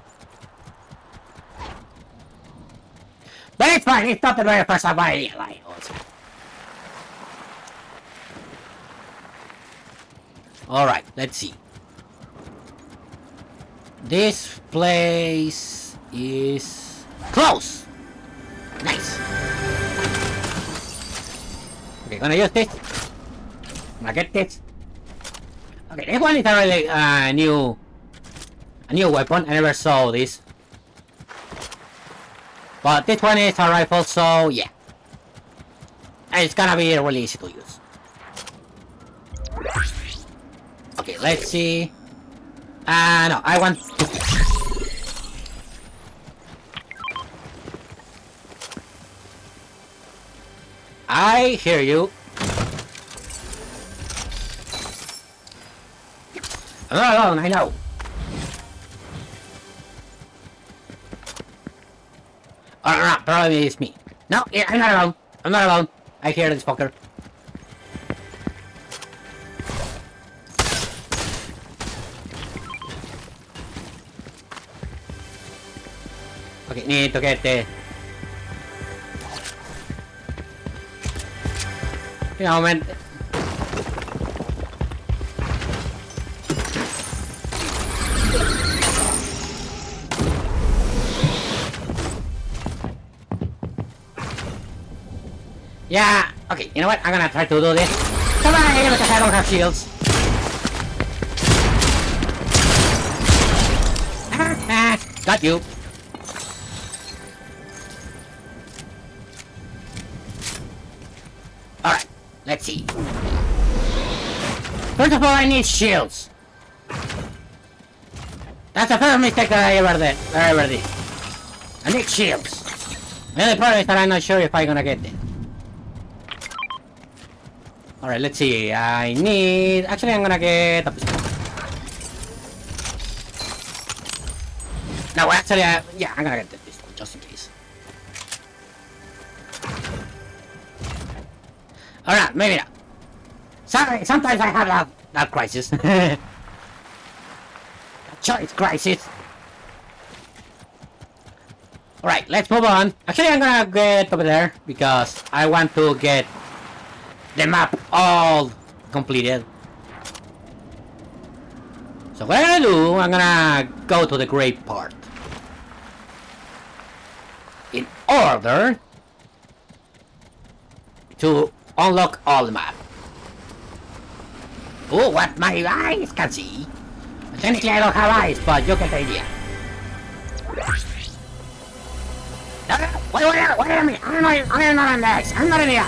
But it's fine, it's not the very first time I realized. Alright, let's see. This place is close. Nice. Okay, gonna use this. Gonna get this. Okay, this one is a really uh, new, a new weapon. I never saw this. But this one is a rifle, so yeah. And it's gonna be really easy to use. Okay, let's see. Uh, no, I want I hear you. I'm not alone, I know. Oh, no, no, probably it's me. No, yeah, I'm not alone. I'm not alone. I hear this fucker. Okay, need to get the... You know, man... Yeah, okay, you know what? I'm gonna try to do this. Come on, here because I don't have shields. Got you. Alright, let's see. First of all, I need shields. That's the first mistake that I ever did. I ever did. I need shields. The only problem is that I'm not sure if I'm gonna get them. Alright, let's see. I need... Actually, I'm gonna get pistol. No, actually, I... yeah, I'm gonna get the pistol, just in case. Alright, maybe not. Sorry, sometimes I have that, that crisis. choice crisis. Alright, let's move on. Actually, I'm gonna get over there because I want to get the map all completed. So what I'm gonna do, I'm gonna go to the great part. In order to unlock all the map. Oh, what my eyes can see. Technically, I don't have eyes, but you get the idea. No, no, wait, wait, wait a minute. I'm not, I'm not the ice. I'm not in the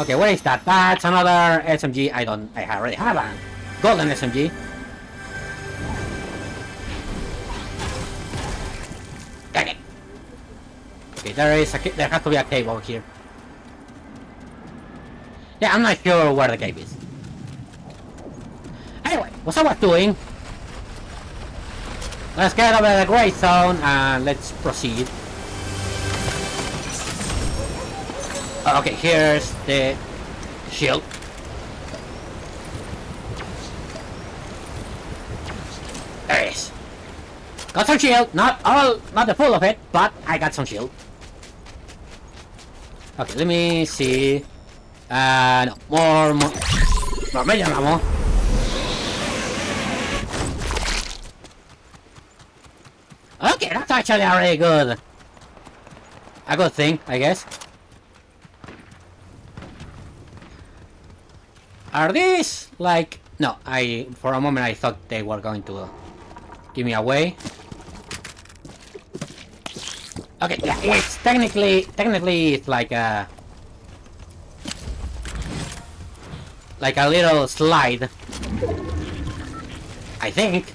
Okay, what is that? That's another SMG. I don't. I already have a golden SMG. Dang it. Okay, there is a. There has to be a cave over here. Yeah, I'm not sure where the cave is. Anyway, what I was doing. Let's get over the gray zone and let's proceed. Okay, here's the shield. There it is. Got some shield, not all, not the full of it, but I got some shield. Okay, let me see. Uh, no, more, more, more medium ammo. Okay, that's actually a really good, a good thing, I guess. Are these like... No, I... For a moment I thought they were going to give me away. Okay, yeah, it's technically... Technically it's like a... Like a little slide. I think.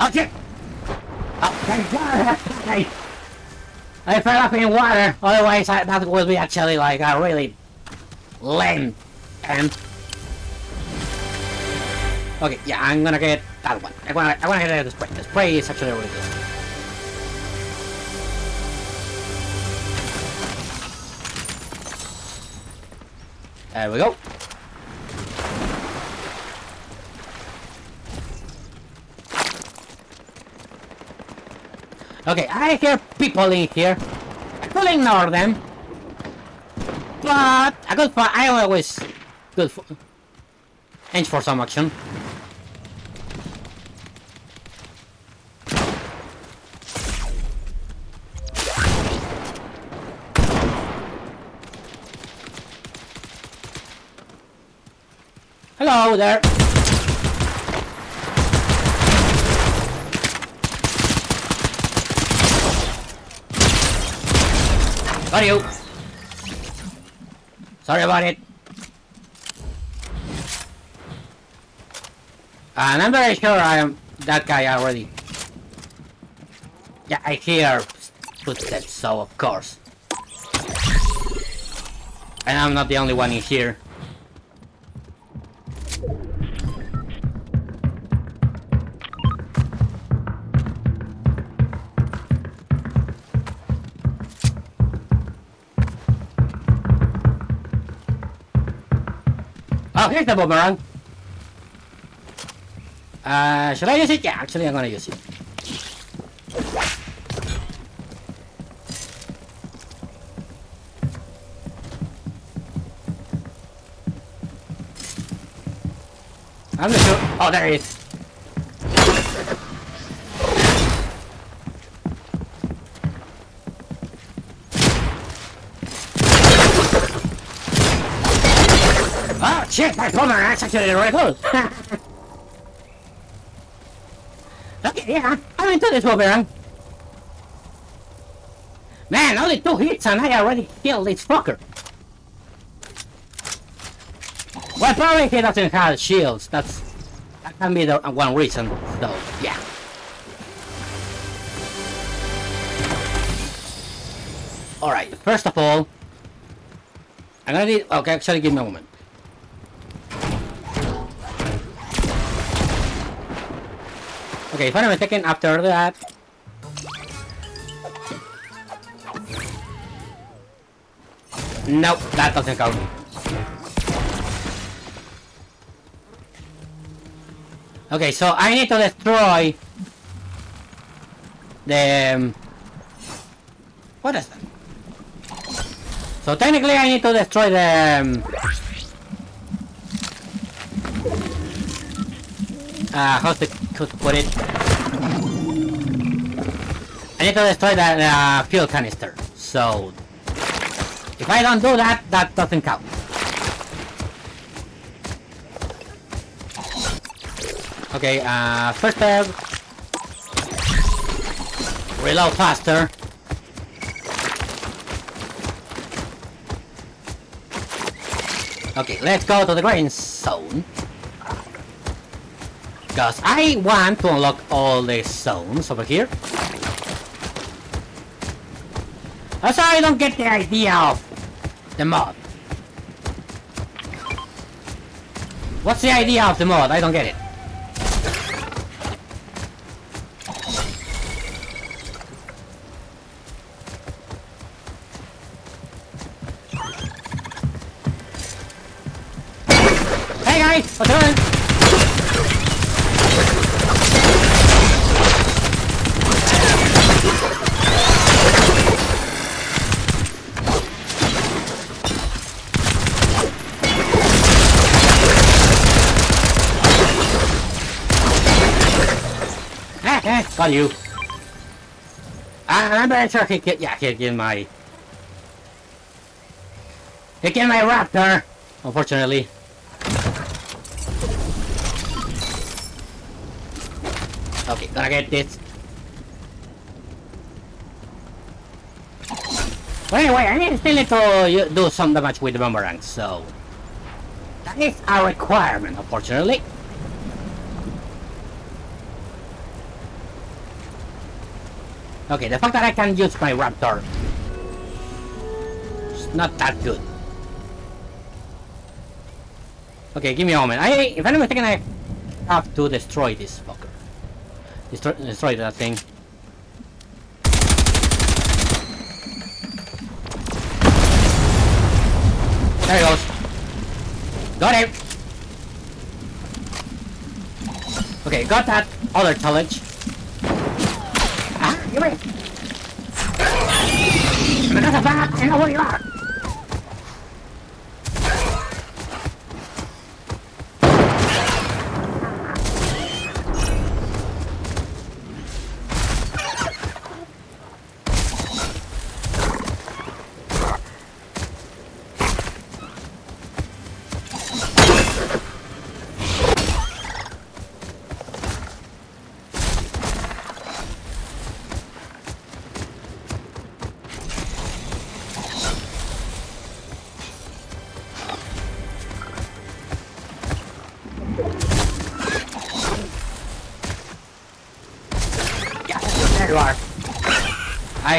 Okay! Oh, thank God! I, I fell up in water, otherwise I, that would be actually like a really lame okay, yeah, I'm gonna get that one. I wanna, I wanna get the spray. The spray is actually really good. There we go. Okay, I hear people in here. I could ignore them. But I could I always good for aim for some action. Hello there. Got you. Sorry about it. Uh, and I'm very sure I am that guy already. Yeah, I hear footsteps, so of course. And I'm not the only one in here. Oh, here's the boomerang. Uh, should I use it? Yeah, actually I'm gonna use it. I'm sure. Oh, there he is. Oh, shit, my boomerang's actually really cool. Yeah, I'm into this boomerang. Man, only two hits and I already killed this fucker. Well, probably he doesn't have shields. That's that can be the one reason, though. Yeah. All right. First of all, I'm gonna need. Okay, actually, give me a moment. Okay, if I'm taken after that. Nope, that doesn't count. Okay, so I need to destroy the... Um, what is that? So technically I need to destroy the... uh, how to, put it? I need to destroy that the fuel canister. So If I don't do that, that doesn't count. Okay, uh, first step. Reload faster. Okay, let's go to the green zone. Because I want to unlock all the zones over here. Also, I don't get the idea of the mod. What's the idea of the mod? I don't get it. Hey guys, what's doing? Eh, you. Ah, I'm very sure he get, yeah, he get my... He get my raptor, unfortunately. Okay, gonna get this. But anyway, I need, still need to uh, do some damage with the boomerang, so... That is a requirement, unfortunately. Okay, the fact that I can use my raptor... It's not that good. Okay, give me a moment. I, if I'm mistaken, I have to destroy this fucker. Destroy, destroy that thing. There he goes. Got him. Okay, got that other challenge. Ah, you wait. Another bat, I know where you are. Yeah,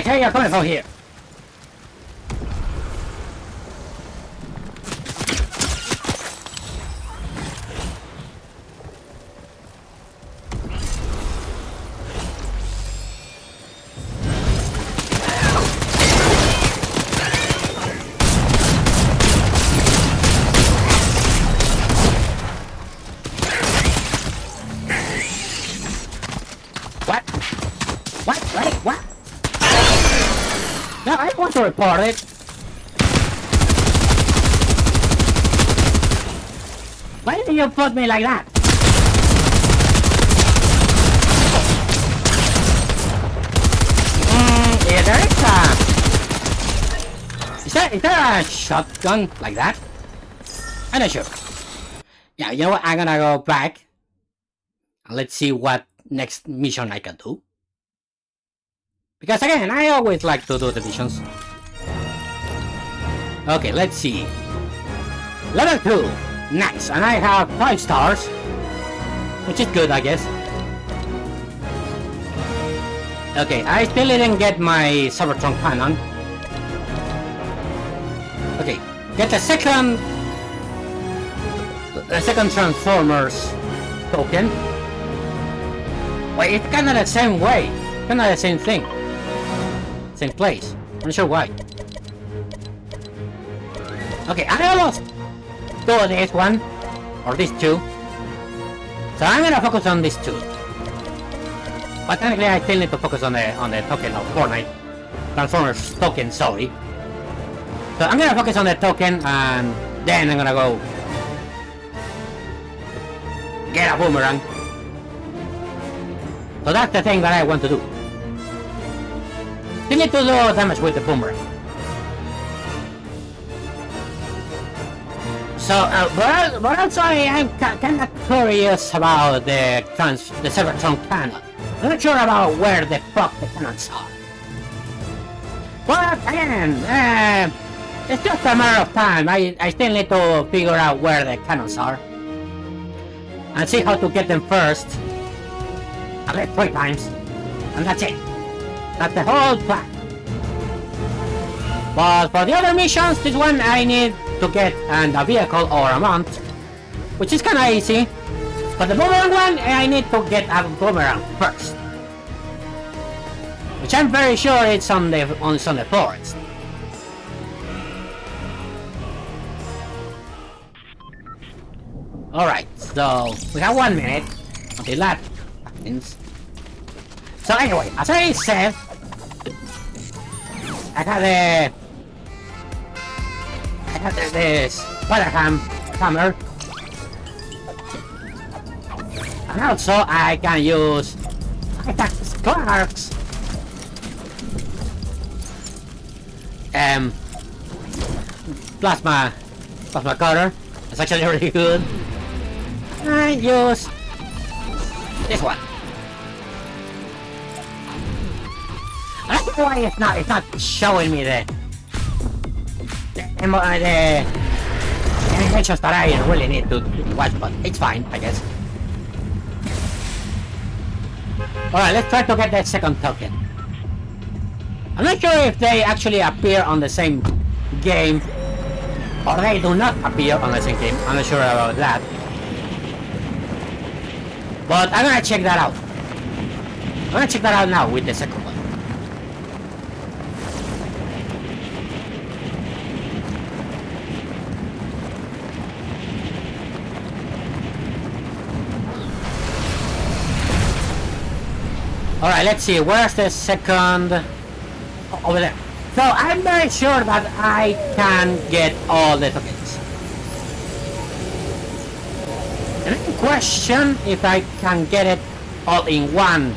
I hear you're coming from here. Put me like that? Mm, yeah, there is a... Is there, is there a shotgun like that? I'm not sure. Yeah, you know what? I'm gonna go back. And let's see what next mission I can do. Because again, I always like to do the missions. Okay, let's see. Level 2. Nice, and I have 5 stars. Which is good, I guess. Okay, I still didn't get my Cybertron cannon. Okay, get the second... The second Transformers token. Wait, it's kinda the same way. Kinda the same thing. Same place. I'm not sure why. Okay, I almost do this one. Or these two. So I'm gonna focus on these two. But technically I still need to focus on the on the token of Fortnite. Transformers token, sorry. So I'm gonna focus on the token and then I'm gonna go get a boomerang. So that's the thing that I want to do. Still need to do damage with the boomerang. So, uh, but, also I am kind of curious about the trans the Cybertron cannon. I'm not sure about where the fuck the cannons are. But again, uh, it's just a matter of time. I, I still need to figure out where the cannons are. And see how to get them first. At least three times. And that's it. That's the whole plan. But for the other missions, this one I need to get and a vehicle or a mount. Which is kinda easy. But the boomerang one, eh, I need to get a boomerang first. Which I'm very sure it's on the on, the forest. Alright, so we have one minute until that happens. So anyway, as I said, I got the I got the, this Spider-Ham hammer. And also I can use attack sparks. Um plasma plasma cutter. It's actually really good. I use this one. I don't know why it's not it's not showing me the the, the animations that I really need to watch, but it's fine, I guess. Alright, let's try to get the second token. I'm not sure if they actually appear on the same game or they do not appear on the same game. I'm not sure about that. But I'm gonna check that out. I'm gonna check that out now with the second one. Alright, let's see. Where's the second... Oh, over there. So I'm very sure that I can get all the tokens. And I question if I can get it all in one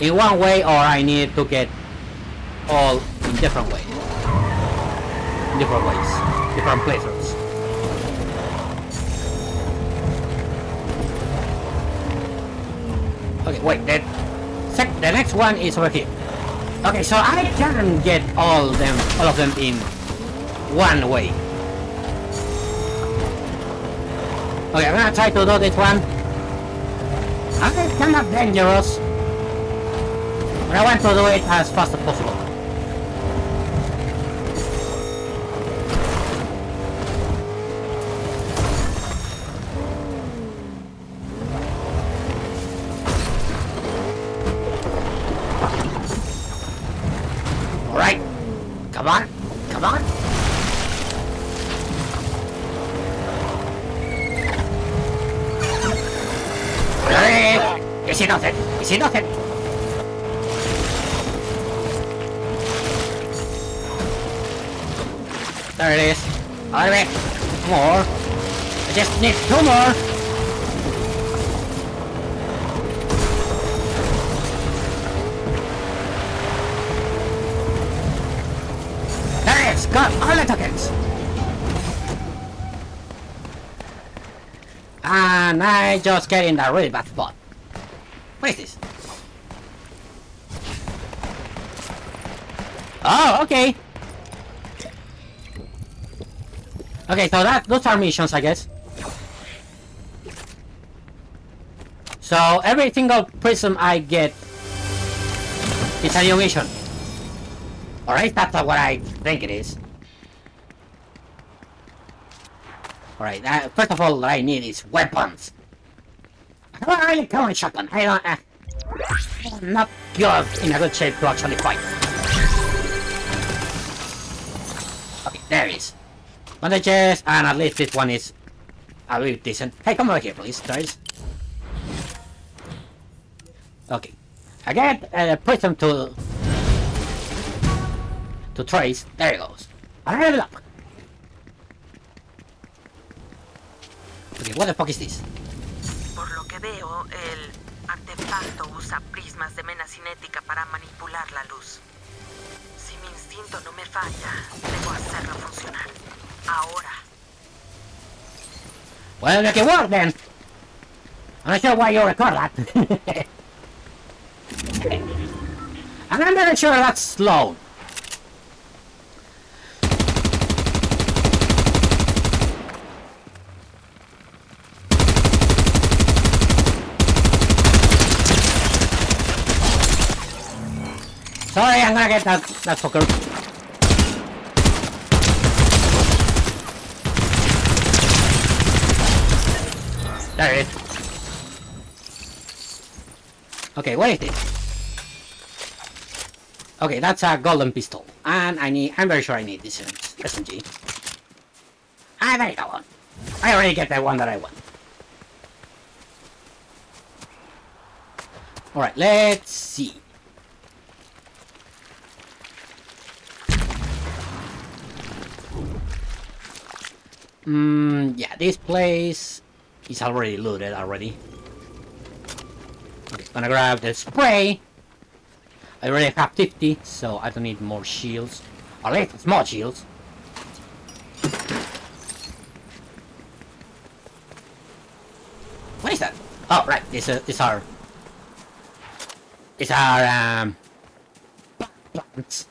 in one way or I need to get all in different ways. Different ways. Different places. Okay, wait, that sec the next one is over here. Okay, so I can get all them all of them in one way. Okay, I'm gonna try to do this one. Okay, kind of dangerous. But I want to do it as fast as possible. Just get in a really bad spot. What is this? Oh, okay. Okay, so that those are missions, I guess. So every single prism I get is a new mission. Alright, that's what I think it is. Alright, uh, first of all, what I need is weapons. I don't really carry shotgun. I don't. Uh, I'm not good in a good shape to actually fight. Okay, there it is. Bandages, and at least this one is a little decent. Hey, come over here, please, Trace. Okay. I get uh, prism to to Trace. There it goes. I level up. Okay, what the fuck is this? De mena cinética para manipular la luz. Si mi instinto no me falla, debo hacerlo funcionar. Ahora. Well, make it work then. I'm not sure why you record that. and I'm not sure that's slow. Sorry, I'm gonna get that, that fucker. There it is. Okay, what is this? Okay, that's a golden pistol. And I need, I'm very sure I need this SMG. Ah, there you go. I already get the one that I want. Alright, let's see. Hmm, yeah, this place is already looted already. Okay, gonna grab the spray. I already have 50, so I don't need more shields. Or at least small shields. What is that? Oh, right, it's, it's our... It's our, um... Plants.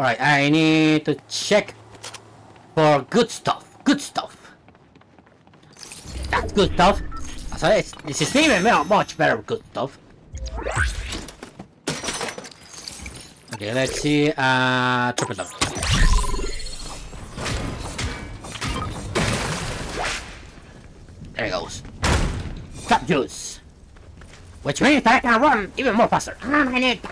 Alright, I need to check for good stuff. Good stuff. That's good stuff. So it's, this is even much better good stuff. Okay, let's see. Uh, triple double. There he goes. Trap juice. Which means I can run even more faster. I need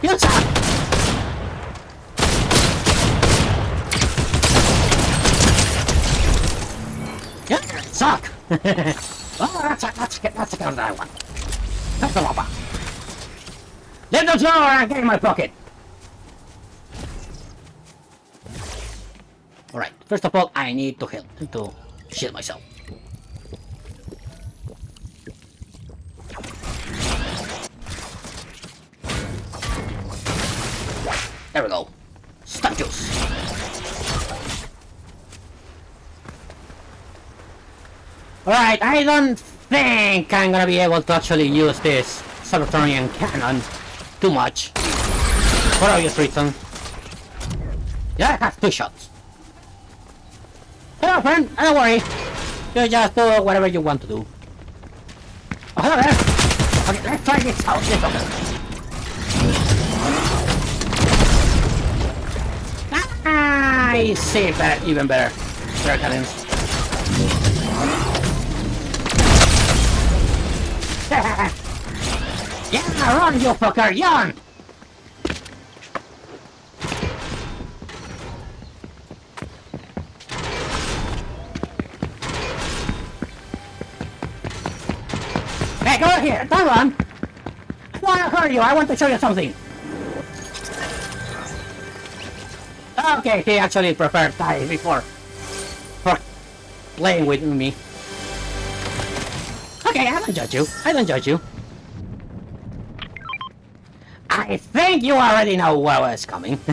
Suck! Yeah, suck! oh, that's a, that's a, that's a gun that want. That's the lava. Let the know I'm getting my pocket. Alright, first of all, I need to help to shield myself. There we go. Juice. Alright, I don't think I'm gonna be able to actually use this Cybertronian cannon too much. For obvious reason. Yeah, I have two shots. Hello friend, ah, don't worry. You just do whatever you want to do. Oh, hello there! Okay, let's try this out. This I see better, even better. Better cannons. yeah, run, you fucker, yawn! Hey, go here, don't run! To hurt you, I want to show you something! Okay, he actually preferred die before playing with me. Okay, I don't judge you. I don't judge you. I think you already know what was coming.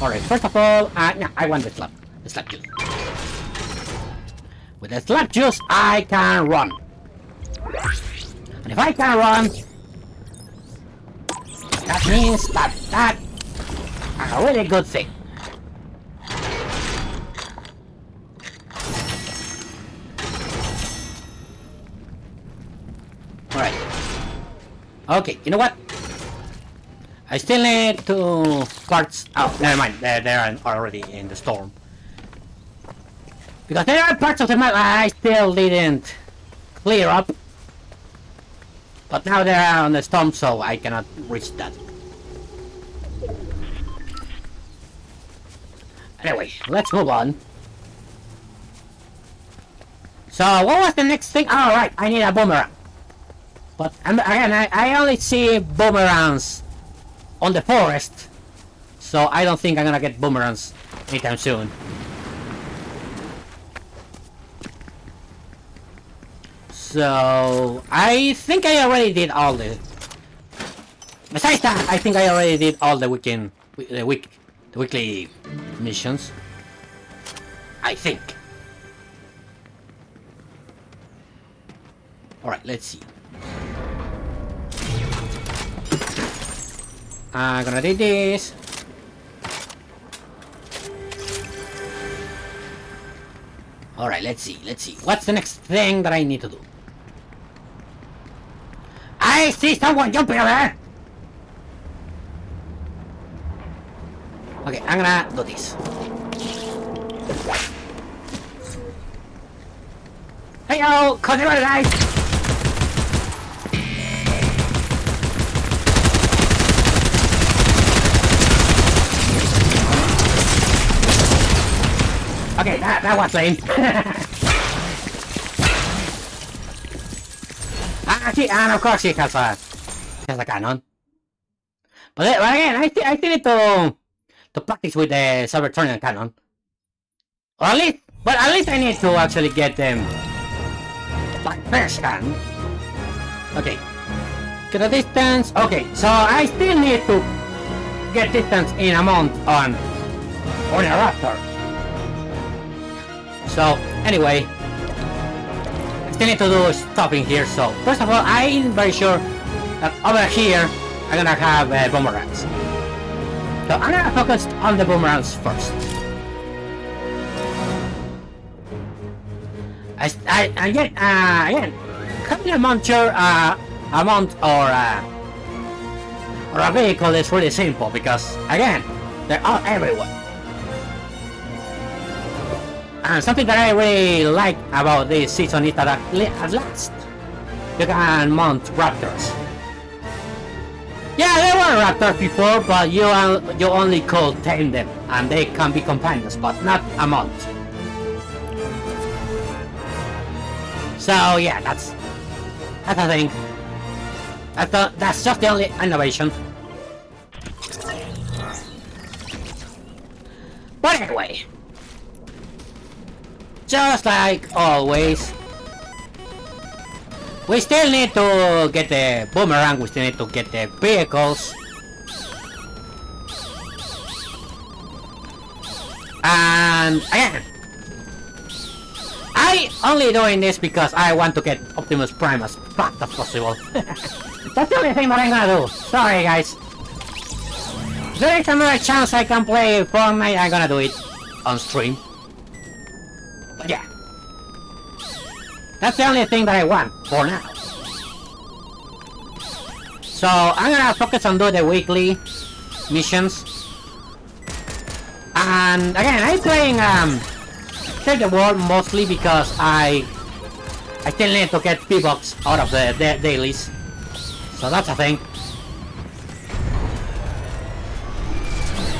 Alright, first of all, uh, no, I want the slap. The slap juice. With the slap juice, I can run. And if I can run, that means that that a really good thing. Alright. Okay, you know what? I still need two parts. Oh, never mind. They're, they're already in the storm. Because there are parts of the map I still didn't clear up. But now they are on the storm, so I cannot reach that. Anyway, let's move on. So, what was the next thing? Oh, right, I need a boomerang. But, again, I, I only see boomerangs on the forest. So, I don't think I'm gonna get boomerangs anytime soon. So I think I already did all the. Besides that, I think I already did all the weekend, the week, the weekly missions. I think. All right, let's see. I'm gonna do this. Alright, let's see, let's see. What's the next thing that I need to do? I see someone jumping over there! Okay, I'm gonna do this. Hey yo, consider guys! Okay, that, that was lame. she, and of course she has a, has a cannon. But, but again, I, I still need to, to practice with the Cybertronian cannon. Or at least, but at least I need to actually get them like first hand. Okay. Get a distance. Okay, so I still need to get distance in amount on on a raptor. So, anyway, still need to do stopping here. So, first of all, I'm very sure that over here, I'm gonna have uh, boomerangs. So, I'm gonna focus on the boomerangs first. I, I, again, uh, again, having a monture, uh, a mount or, uh, or a vehicle is really simple because, again, they're all everywhere. And something that I really like about this season is that at last you can mount raptors. Yeah, there were raptors before, but you you only could tame them, and they can be companions, but not a mount. So yeah, that's that's a thing. That's, the, that's just the only innovation. But anyway, just like always. We still need to get the boomerang, we still need to get the vehicles. And again, I only doing this because I want to get Optimus Prime as fast as possible. That's the only thing that I'm gonna do. Sorry guys. There is another chance I can play Fortnite, I'm gonna do it on stream. Yeah. That's the only thing that I want for now. So I'm gonna focus on doing the weekly missions. And again, I'm playing um Save the World mostly because I I still need to get V-Bucks out of the, the dailies. So that's a thing.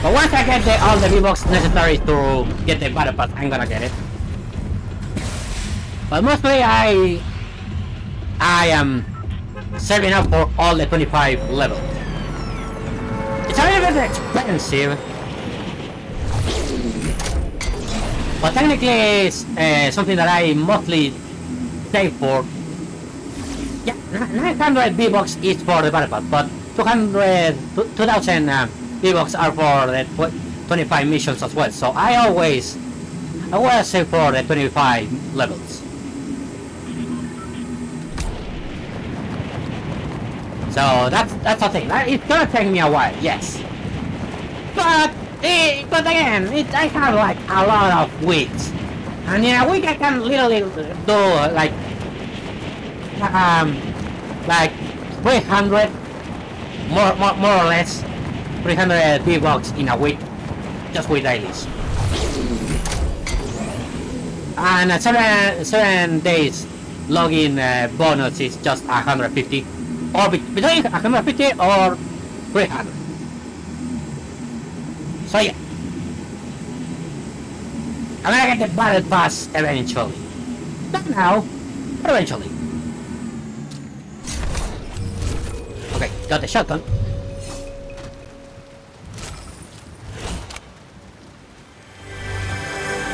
But once I get the, all the V-Bucks necessary to get the Battle Pass, I'm gonna get it. But mostly I... I am saving up for all the 25 levels. It's a little bit expensive. But technically it's uh, something that I mostly save for. Yeah, 900 V-Bucks is for the battle pass, but 200, 2000 uh, V-Bucks are for the 25 missions as well. So I always, I always save for the 25 levels. So that's that's the thing. It's gonna take me a while, yes. But it, but again, it, I have like a lot of weeks, and in a week I can literally do like um like 300 more more, more or less 300 V-Bucks in a week just with dailies. And uh, seven seven days login uh, bonus is just 150 or between 150 or 300. So yeah. I'm gonna get the battle pass eventually. Not now, but eventually. Okay, got the shotgun.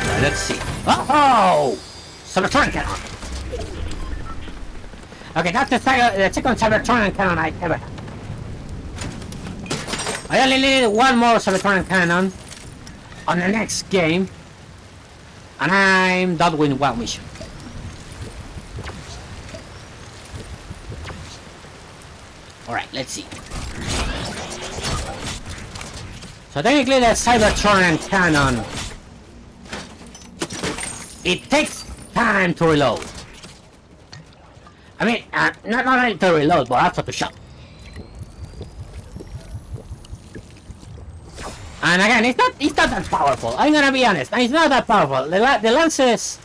Now let's see. Oh! Cybertronic cannon! Okay, that's uh, the, second, the second Cybertron cannon I ever had. I only need one more Cybertron cannon on the next game, and I'm done with one mission. Alright, let's see. So technically the Cybertron cannon, it takes time to reload. I mean, uh, not, not only to reload, but also to shot. And again, it's not it's not that powerful. I'm gonna be honest. It's not that powerful. The la the lances,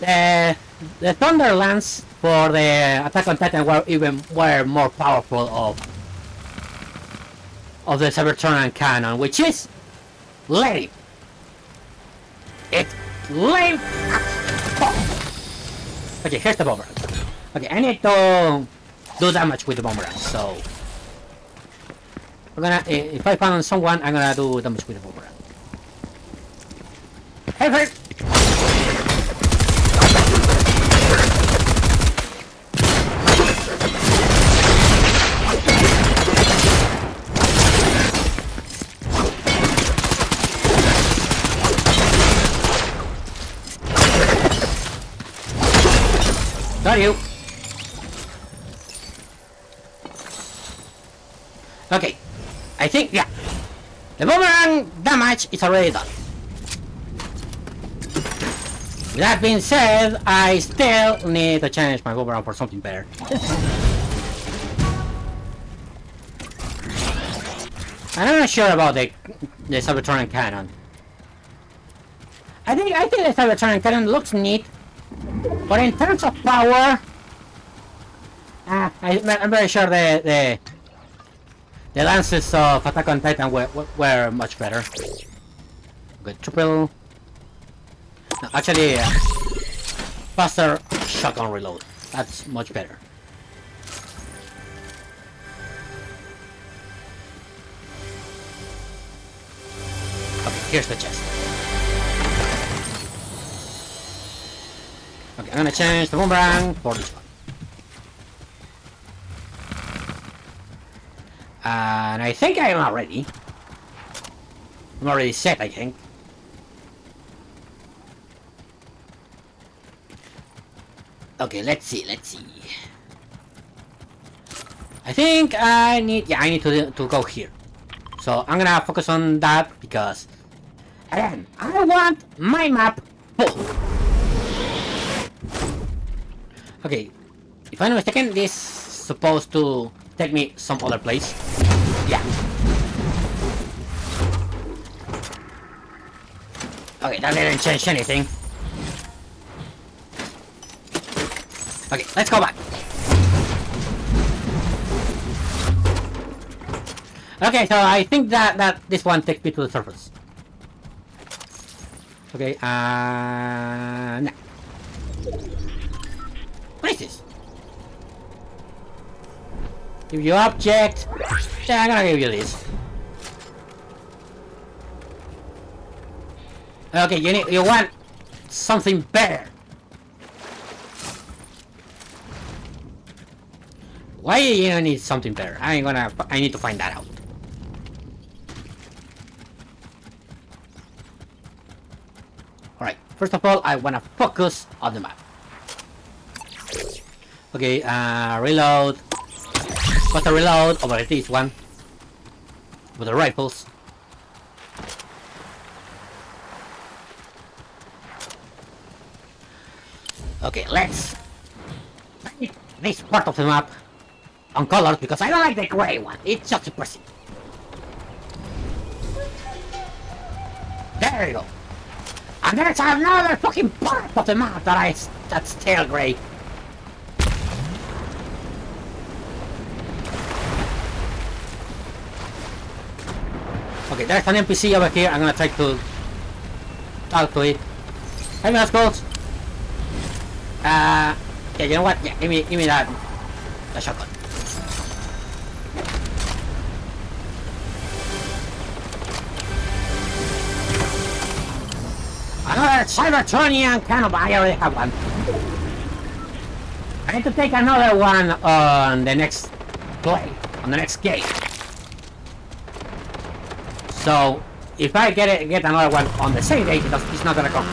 the the thunder lance for the Attack on Titan were even were more powerful of of the Cybertron cannon, which is lame. It's lame. Okay, here's the boomerang. Okay, I need to do damage with the boomerang, so I'm gonna if I found someone, I'm gonna do damage with the boomerang. Hey, hey. Got you. Okay. I think, yeah. The boomerang damage is already done. That being said, I still need to change my boomerang for something better. I'm not sure about the the Cybertron cannon. I think I think the Cybertron cannon looks neat, but in terms of power, uh, I, I'm very sure the the the lances of Attack on Titan were, were much better. Good triple. No, actually, uh, faster shotgun reload. That's much better. Okay, here's the chest. Okay, I'm gonna change the boomerang for this one. And I think I'm already. I'm already set, I think. Okay, let's see, let's see. I think I need, yeah, I need to, to go here. So I'm gonna focus on that because, again, I want my map full. Okay, if I'm not mistaken, this is supposed to take me some other place. Yeah. Okay, that didn't change anything. Okay, let's go back. Okay, so I think that that this one takes me to the surface. Okay, uh, no. What is this? Give you object. Yeah, I'm gonna give you this. Okay, you need you want something better. Why you need something better? I'm gonna I need to find that out. Alright, first of all I wanna focus on the map. Okay, uh reload. Got the reload over this one. With the rifles. Okay, let's this part of the map on colors because I don't like the gray one. It's just depressing. There you go. And there's another fucking part of the map that I that's still gray. Okay, there's an NPC over here. I'm gonna try to talk to it. Hey, Meowscles. Uh, yeah, you know what? Yeah, give me, give me that, the shotgun. Another Cybertronian cannon, I already have one. I need to take another one on the next play, on the next game. So, if I get it, get another one on the same day, it's not gonna come.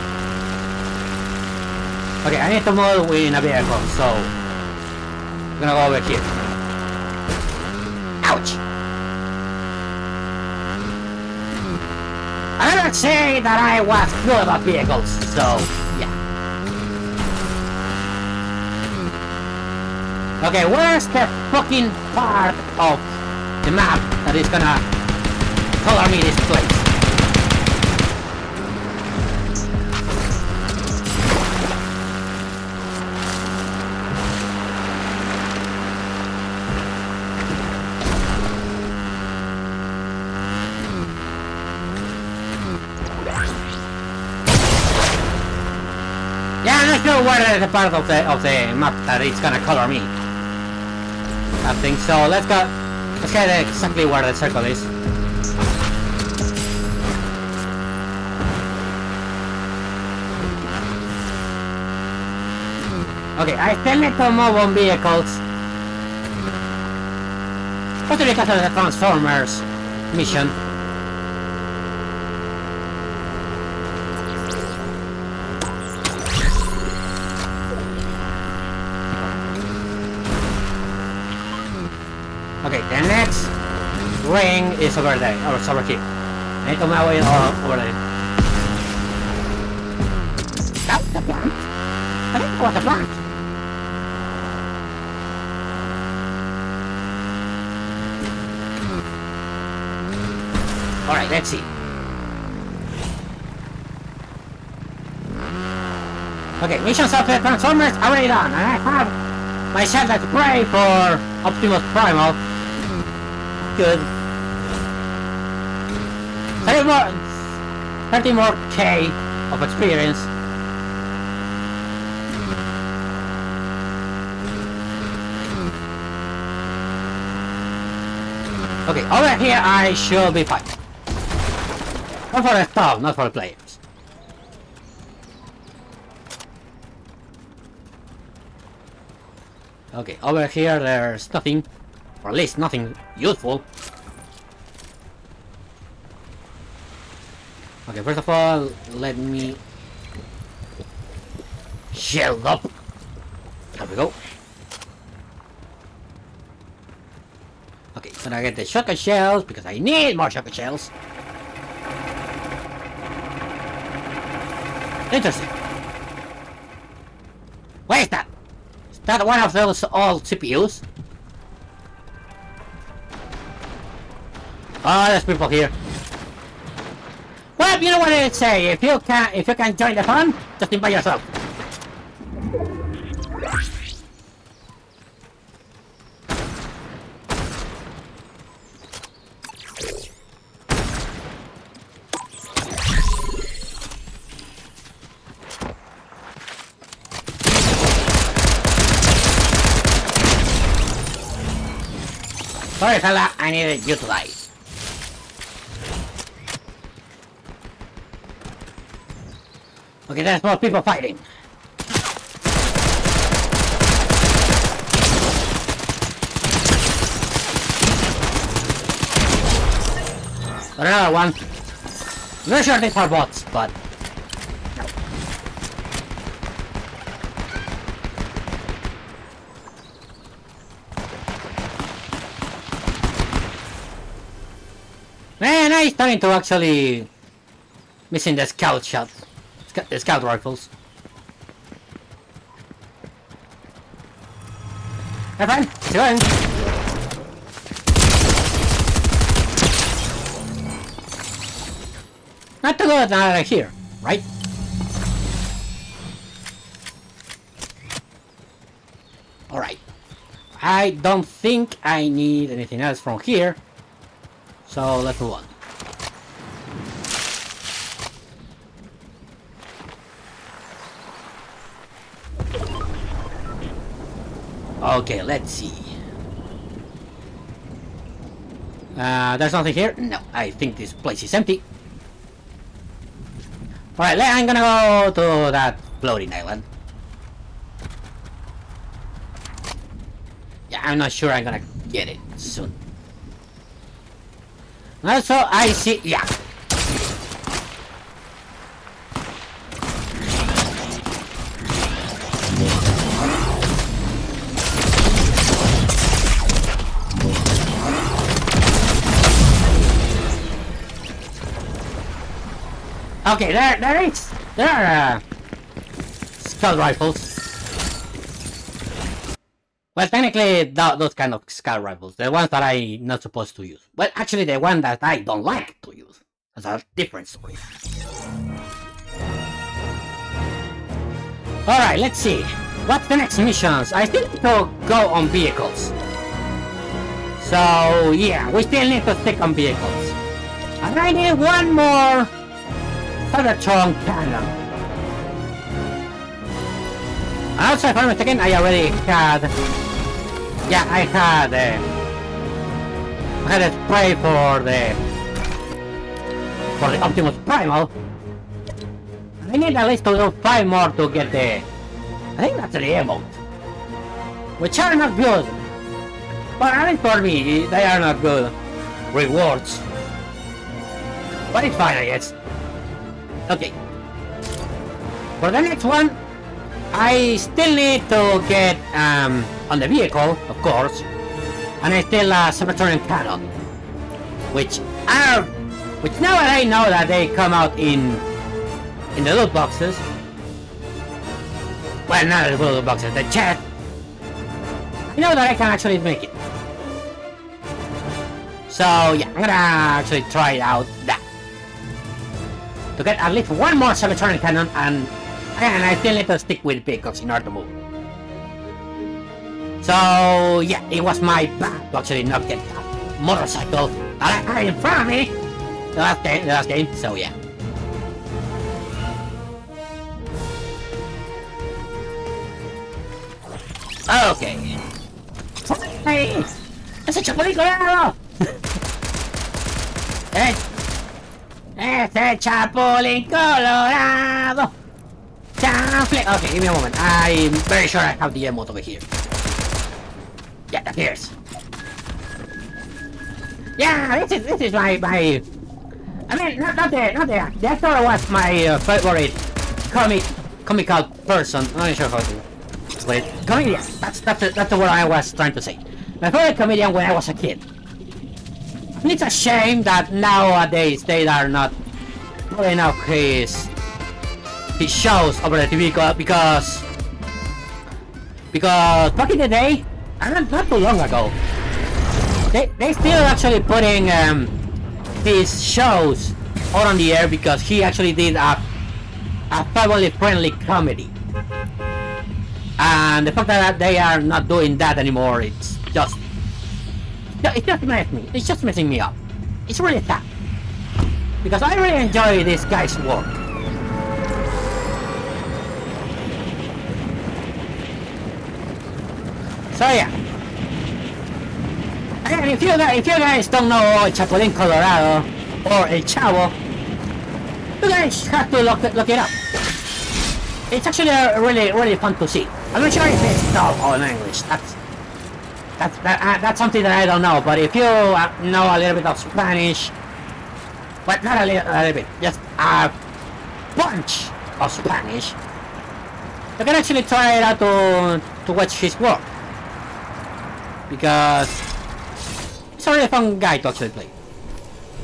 Okay, I need to move in a vehicle, so I'm gonna go over here. Ouch! I never say that I was good about vehicles, so yeah. Okay, where's the fucking part of the map that is gonna color me this place? Sure where the part of the of the map that is gonna color me. I think so. Let's go. Let's get exactly where the circle is. Okay, I still need to move on vehicles. Especially because of the Transformers mission. Okay, the next ring is over there, or it's over here. I need to move it over there. That the plant? I think it was a plant. Alright, let's see. Okay, missions of the Transformers already done, and I have myself as prey for Optimus Primal. Oh, good. 30 more, 30 more K of experience. Okay, over here I should be fine. Not for the staff, not for the players. Okay, over here there's nothing, or at least nothing useful. Okay, first of all, let me shield up. There we go. Okay, gonna get the shotgun shells because I need more shotgun shells. Interesting. Where is that? Is that one of those old CPUs? Oh, ah, there's people here. Well, you know what I say. If you can, if you can join the fun, just invite yourself. Sorry, fella. I needed you to die. Okay, there's more people fighting. Another one. These are bots, but... Man, I'm starting to actually... Missing the scout shot. The scout rifles. Hey friend? Not too good now that here, right? Alright. I don't think I need anything else from here. So let's move on. Okay, let's see. Uh, there's nothing here? No, I think this place is empty. Alright, I'm gonna go to that floating island. yeah, I'm not sure I'm gonna get it soon. Also, I see, yeah. Okay, there, there is, there are uh, scout rifles. Well, technically, th those kind of scout rifles, the ones that I'm not supposed to use. Well, actually, the one that I don't like to use. That's a different story. Alright, let's see. What's the next missions? I still need to go on vehicles. So, yeah, we still need to stick on vehicles. And I need one more Cybertron cannon. Also, if I'm mistaken, I already had... Yeah, I had... Uh, I had a spray for the... For the Optimus Primal. I need at least to do 5 more to get the... I think that's the emote. Which are not good. But at least for me, they are not good rewards. But it's fine, I guess. Okay. For the next one, I still need to get um, on the vehicle, of course, and I still uh, Cybertronian cannon, which are, which now that I know that they come out in in the loot boxes. Well, not the loot boxes, the chat. I know that I can actually make it. So yeah, I'm gonna actually try out that to get at least one more Cybertronian cannon and and I still need to stick with vehicles in order to move. So yeah, it was my bad to actually not get that motorcycle that I had in front of me the last game, the last game. So yeah. Okay. Hey, ese chapulín colorado. eh, ese chapulín colorado. Chanfle. Okay, give me a moment. I'm very sure I have the emote over here. Yeah, appears. Yeah, this is this is my my. I mean, not not not the the actor was my uh, favorite comic comical person. I'm not sure how to. Wait, comedian. That's that's the, that's the word I was trying to say. My favorite comedian when I was a kid. And it's a shame that nowadays they are not putting up his his shows over the TV because because back in the day, and not too long ago, they they still actually putting um, these shows out on the air because he actually did a a family friendly comedy. And the fact that they are not doing that anymore, it's just it just messes me. It's just messing me up. It's really sad because I really enjoy this guy's work. So yeah. And if you guys, if you guys don't know Chapulín Colorado or El Chavo, you guys have to look, look it up. It's actually really really fun to see. I'm not sure if it's dubbed or in English. That's that's that, uh, that's something that I don't know. But if you uh, know a little bit of Spanish, but not a little, a little bit, just a bunch of Spanish, you can actually try it out to to watch his work because it's a really fun guy to actually play.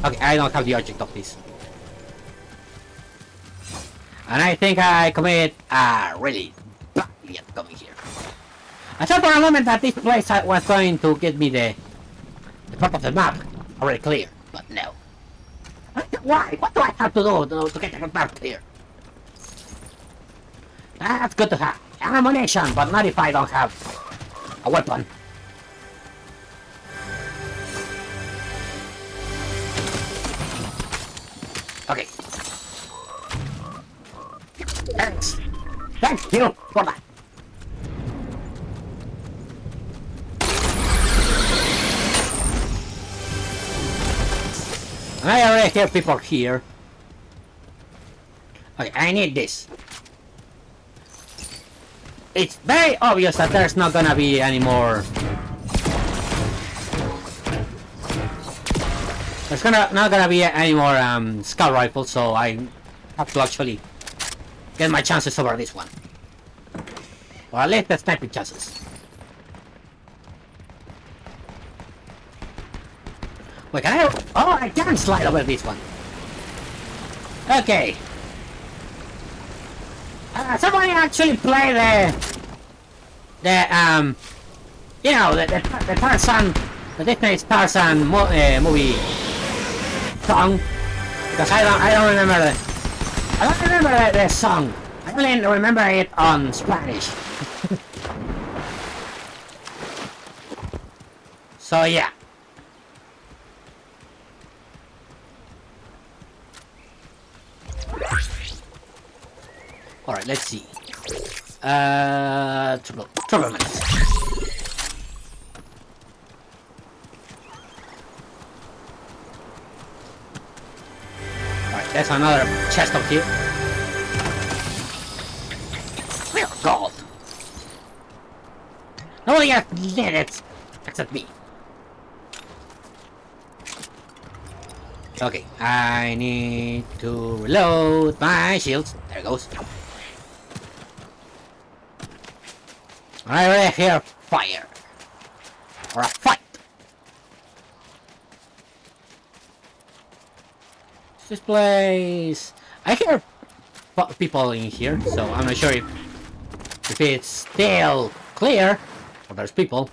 Okay, I don't have the object of this. And I think I commit a really bad idiot coming here. I thought for a moment that this place was going to get me the, the top of the map already clear, but no. Why? What do I have to do to, to get the map clear? That's good to have. Ammunition, but not if I don't have a weapon. Okay. Thanks. Thank you for that. I already hear people here. Okay, I need this. It's very obvious that there's not gonna be any more There's gonna not gonna be any more um, scout rifles, so I have to actually get my chances over this one. Or at least the sniping chances. Wait, can I? Oh, I can slide over this one. Okay. Uh, somebody actually play the the um, you know, the the, the Tarzan, the Disney Tarzan mo uh, movie song because I don't I don't remember the I don't remember the, the song. I only remember it on Spanish. so yeah. Alright, let's see. Uh, trouble, trouble minutes. There's another chest up here. Clear gold. Nobody lit it except me. Okay, I need to reload my shields. There it goes. I hear fire. Or a fight. This place... I hear people in here, so I'm not sure if, if it's still clear, or there's people,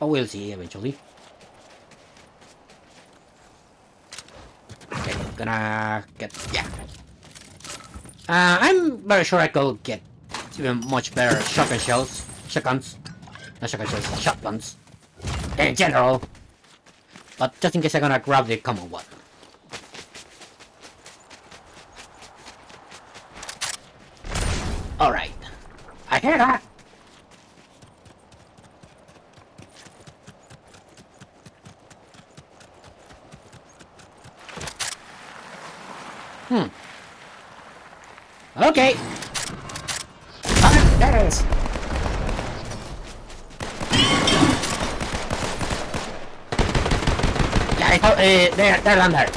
but we'll see eventually. Okay, gonna get... yeah. Uh, I'm very sure I could get even much better shotgun shells. Shotguns. Not shotgun shells, shotguns. In general. But just in case I'm gonna grab the common one. Alright. I hear that! Hmm. Okay. Ah, there it is. Yeah, I thought, uh, they're, they're there.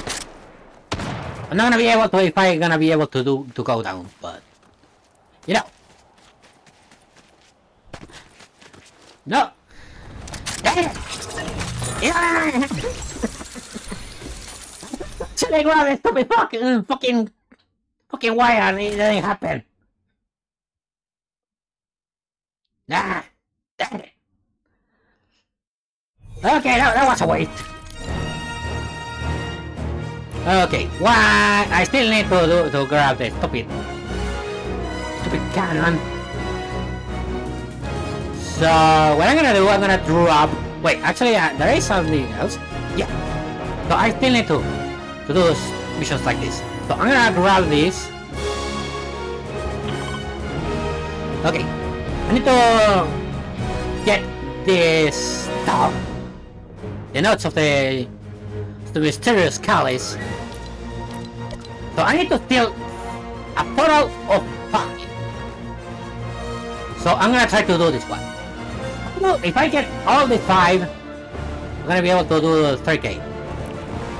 I'm not gonna be able to if I'm gonna be able to do to go down, but you know. No. Should I grab a stupid fucking fucking fucking wire and it didn't happen? Nah. Dang it. Okay, that, that was a waste. Okay, why? I still need to to grab the stupid stupid cannon. So what I'm gonna do, I'm gonna drop. Wait, actually, uh, there is something else. Yeah. So I still need to to do missions like this. So I'm gonna grab this. Okay. I need to get this stuff. The notes of the the mysterious Callis. So I need to steal a total of five. So I'm gonna try to do this one. Well, if I get all the five, I'm gonna be able to do the 3k.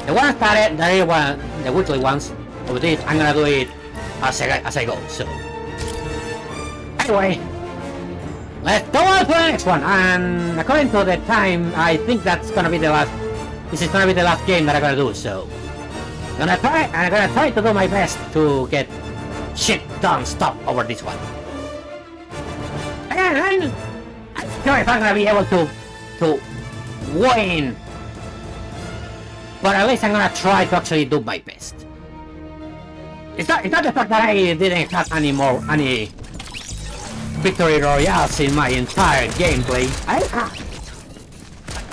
The one started, the other one, the weekly ones, of this, I'm gonna do it as I, as I go, so. Anyway, let's go on to the next one, and according to the time, I think that's gonna be the last, this is gonna be the last game that I'm gonna do, so. I'm gonna try, I'm gonna try to do my best to get shit done stuff over this one. And I'm, I'm sure if I'm gonna be able to, to win but at least I'm gonna try to actually do my best. It's not, it's not the fact that I didn't have any more, any victory royales in my entire gameplay. I.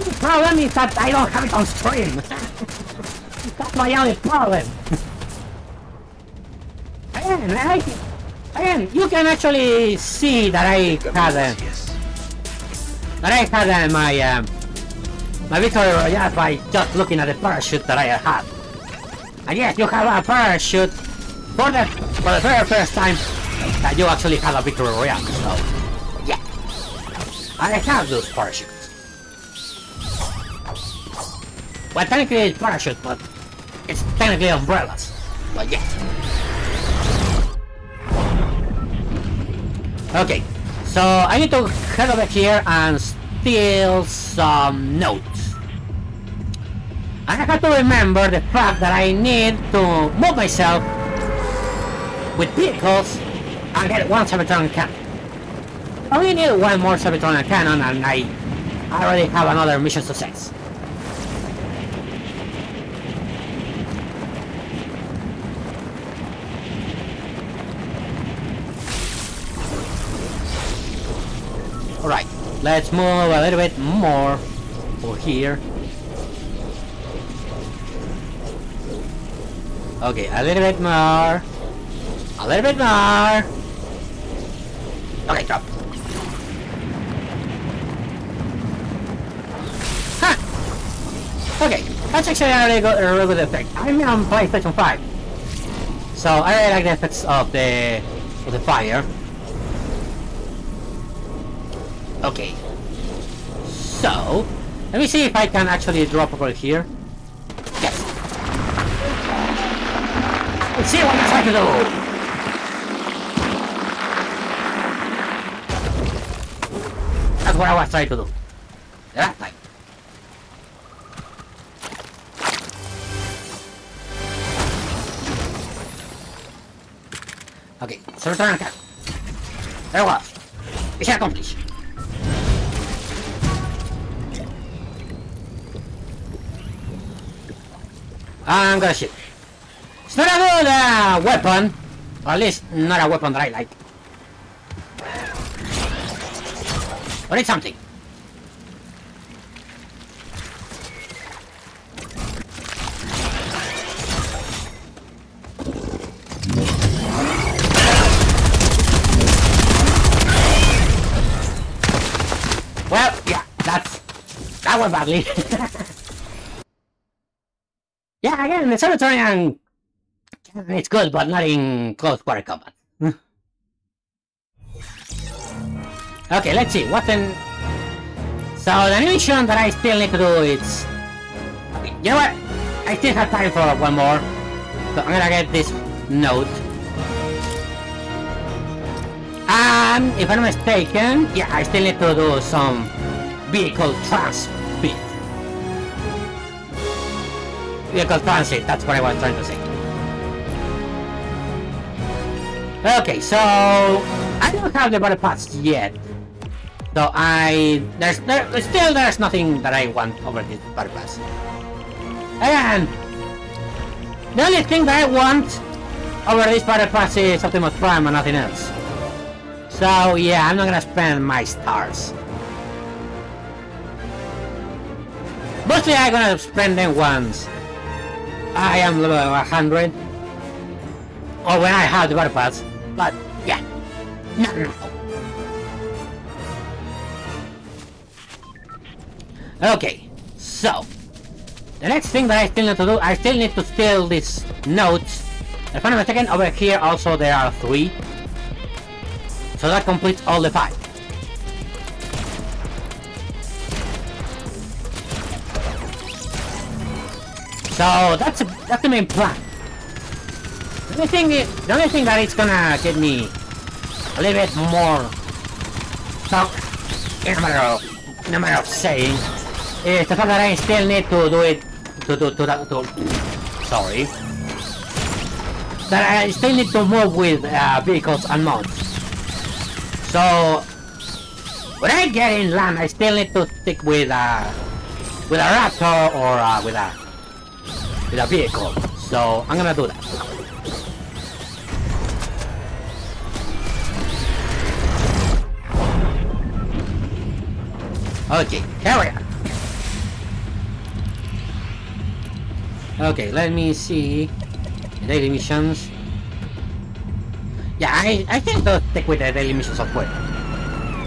The problem is that I don't have it on stream. That's my only problem. and I, and you can actually see that I had a, that I had uh, my um, my victory royale by just looking at the parachute that I had. And yes, you have a parachute for the for the very first time that you actually have a victory royale. So yeah, I have those parachutes. Well, technically it's parachute, but it's technically umbrellas, but yeah. Okay, so I need to head over here and steal some notes. I have to remember the fact that I need to move myself with vehicles and get one Cybertron cannon. I only need one more Cybertron cannon and I already have another mission success. Let's move a little bit more over here. Okay, a little bit more. A little bit more. Okay, drop. Huh. Okay, that's actually a really good, a really good effect. I mean, I'm on PlayStation 5. So I really like the effects of the of the fire. Okay. So, let me see if I can actually drop over here. Yes. Let's see what I'm trying to do. That's what I was trying to do. That time. Okay, so return cat. There was. Mission accomplished. I'm gonna shoot. It's not a good uh, weapon. Or at least not a weapon that I like. But it's something. Well, yeah, that's... That went badly. yeah, again, the Cerbatarian... It's good, but not in close quarter combat. okay, let's see, what then... So, the mission that I still need to do is... Okay, you know what? I still have time for one more. So I'm gonna get this note. And if I'm mistaken, yeah, I still need to do some vehicle transit. Vehicle transit, that's what I was trying to say. Okay, so I don't have the battle pass yet. So I there's there, still there's nothing that I want over this battle pass. And the only thing that I want over this battle pass is Optimus Prime and nothing else. So yeah, I'm not gonna spend my stars. Mostly I'm gonna spend them once I am level 100. Or when I have the battle pass. But yeah. No, no. Okay, so the next thing that I still need to do, I still need to steal these notes. If I'm not mistaken, over here also there are three. So that completes all the five. So that's a, that's the main plan. The only thing the only thing that it's gonna get me a little bit more so in a matter of in a matter of saying is the fact that I still need to do it to to to, to, to sorry that I still need to move with uh, vehicles and mounts. So when I get in land, I still need to stick with uh, with a raptor or uh, with a with a vehicle. So I'm gonna do that. Okay, carry on. Okay, let me see. Daily missions. Yeah, I, I think to stick with the daily missions of well.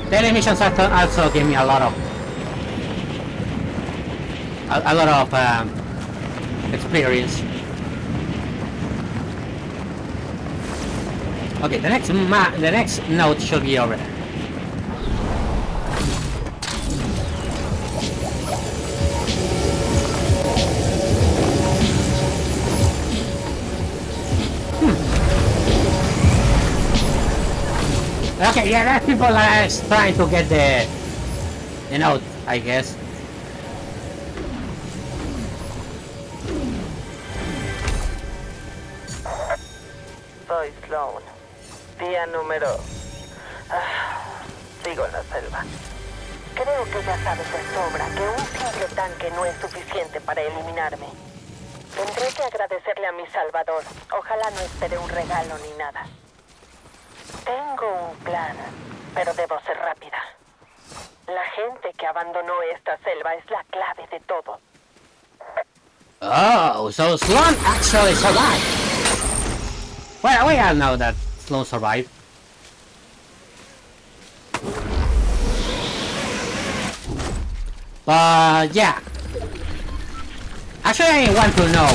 Daily missions also, also give me a lot of a, a lot of um, experience. Okay, the next ma the next note should be over there. Okay, yeah, that's people are trying to get the, the note, I guess. Número... Ah, sigo en la selva. Creo que ya sabes de sobra que un simple tanque no es suficiente para eliminarme. Tendré que agradecerle a mi salvador. Ojalá no espere un regalo ni nada. Tengo un plan, pero debo ser rápida. La gente que abandonó esta selva es la clave de todo. Oh, so Sloan actually survived. Well, we all know that Slone survived. But uh, yeah. Actually, I want to know.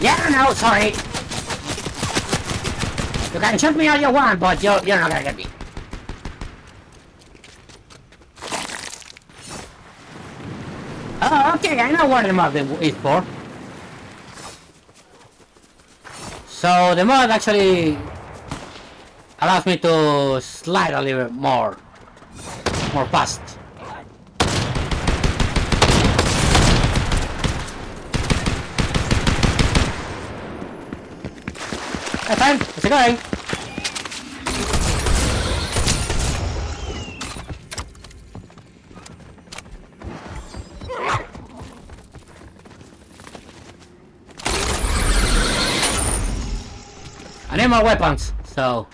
Yeah, no, sorry. You can shoot me all you want, but you, you're not gonna get me. Oh, okay, I know what the mod is for. So the mod actually allows me to slide a little bit more, more fast. Hey, fine, how's it going? Need more weapons, so...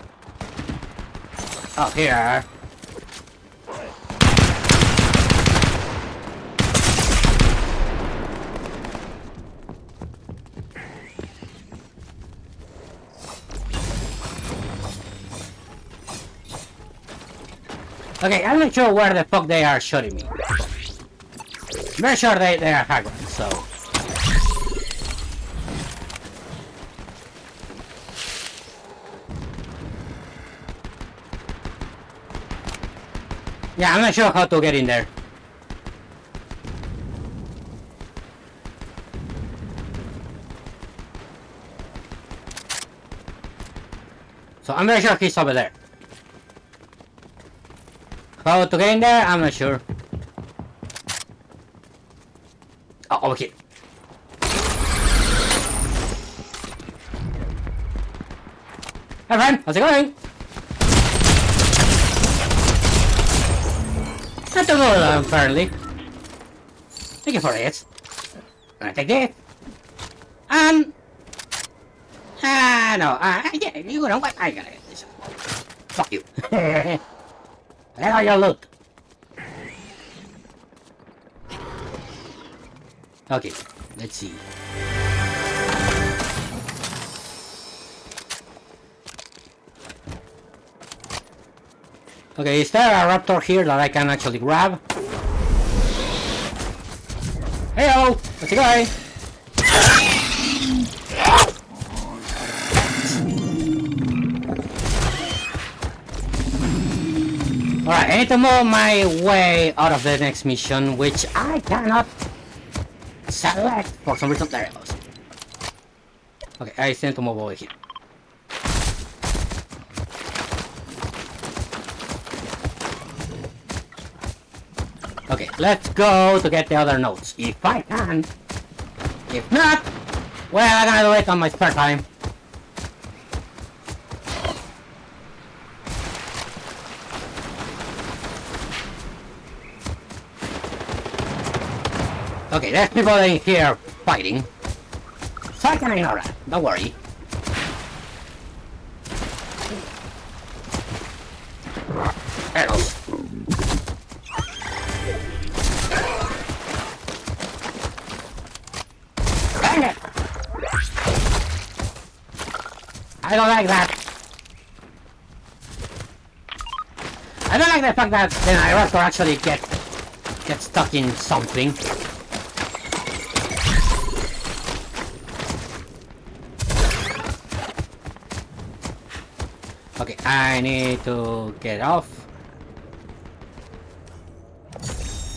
Oh, here. Okay, I'm not sure where the fuck they are shooting me. Very sure they, they are high so... Yeah, I'm not sure how to get in there. So I'm very sure he's over there. How to get in there? I'm not sure. Oh, oh okay. here. Hi friend, how's it going? Too good, uh, apparently. Thank you for it. Gonna take this. And... Ah, no, ah, yeah, you know what? I gotta get this. Fuck you. Where are your loot? Okay, let's see. Okay, is there a raptor here that I can actually grab? Heyo! How's it going? Alright, I need to move my way out of the next mission, which I cannot select for some reason. There it goes. Okay, I still need to move over here. Let's go to get the other notes. If I can. If not, well, I'm gonna do on my spare time. Okay, there's people in here fighting. So I can ignore that, don't worry. I don't like that. I don't like the fact that the Iraqor actually get get stuck in something. Okay, I need to get off.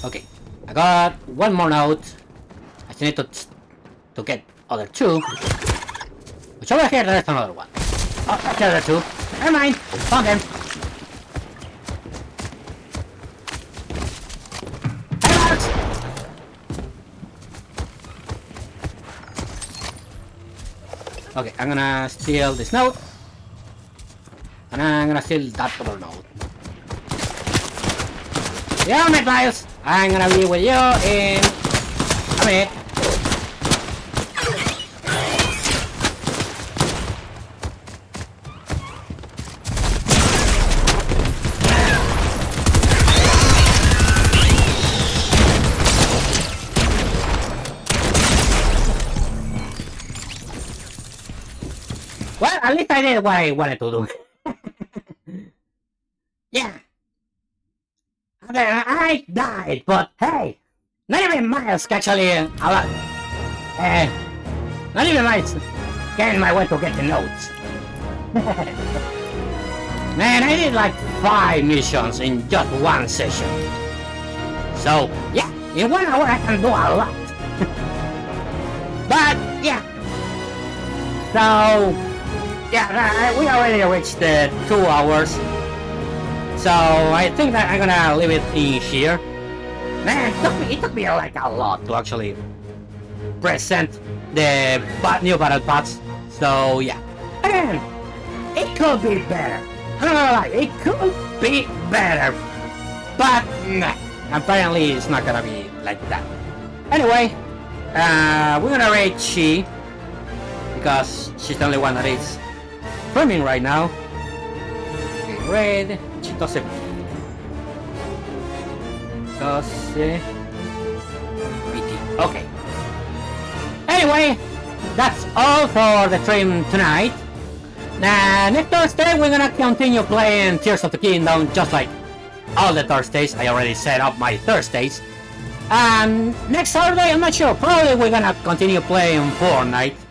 Okay, I got one more note. I still need to to get other two. Which over here there's another one. Oh, that's the other two. Never mind. Hey, Alex! Okay, I'm gonna steal this note. And I'm gonna steal that other note. Yeah, mate, Miles! I'm gonna be with you in a minute. I did what I wanted to do. yeah. Okay, I died, but hey, not even Miles actually uh, a lot. Uh, not even Miles getting my way to get the notes. Man, I did like five missions in just one session. So, yeah, in one hour I can do a lot. but, yeah. So, yeah, uh, we already reached the two hours. So I think that I'm gonna leave it in here. Man, it took me, it took me like a lot to actually present the new battle pass. So yeah, it could be better. I'm not gonna it could be better, but nah, apparently it's not gonna be like that. Anyway, uh, we're gonna rate she because she's the only one that is swimming right now. Okay, red, doesn't. Does Okay. Anyway, that's all for the stream tonight. Now, next Thursday we're gonna continue playing Tears of the Kingdom just like all the Thursdays. I already set up my Thursdays. And next Saturday, I'm not sure. Probably we're gonna continue playing Fortnite.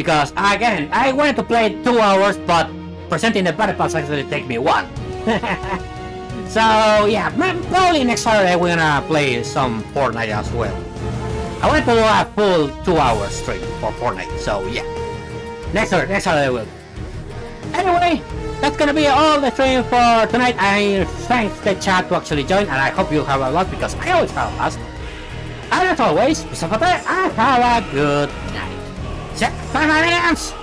Because again, I wanted to play two hours, but presenting the battle pass actually take me one. so yeah, probably next Saturday we're gonna play some Fortnite as well. I want to do a full two hour stream for Fortnite, so yeah. Next Saturday, next Saturday will. Anyway, that's gonna be all the stream for tonight. I thank the chat to actually join, and I hope you have a lot because I always have a blast. And as always, Mr. Potter, I have a good night. Check my minions!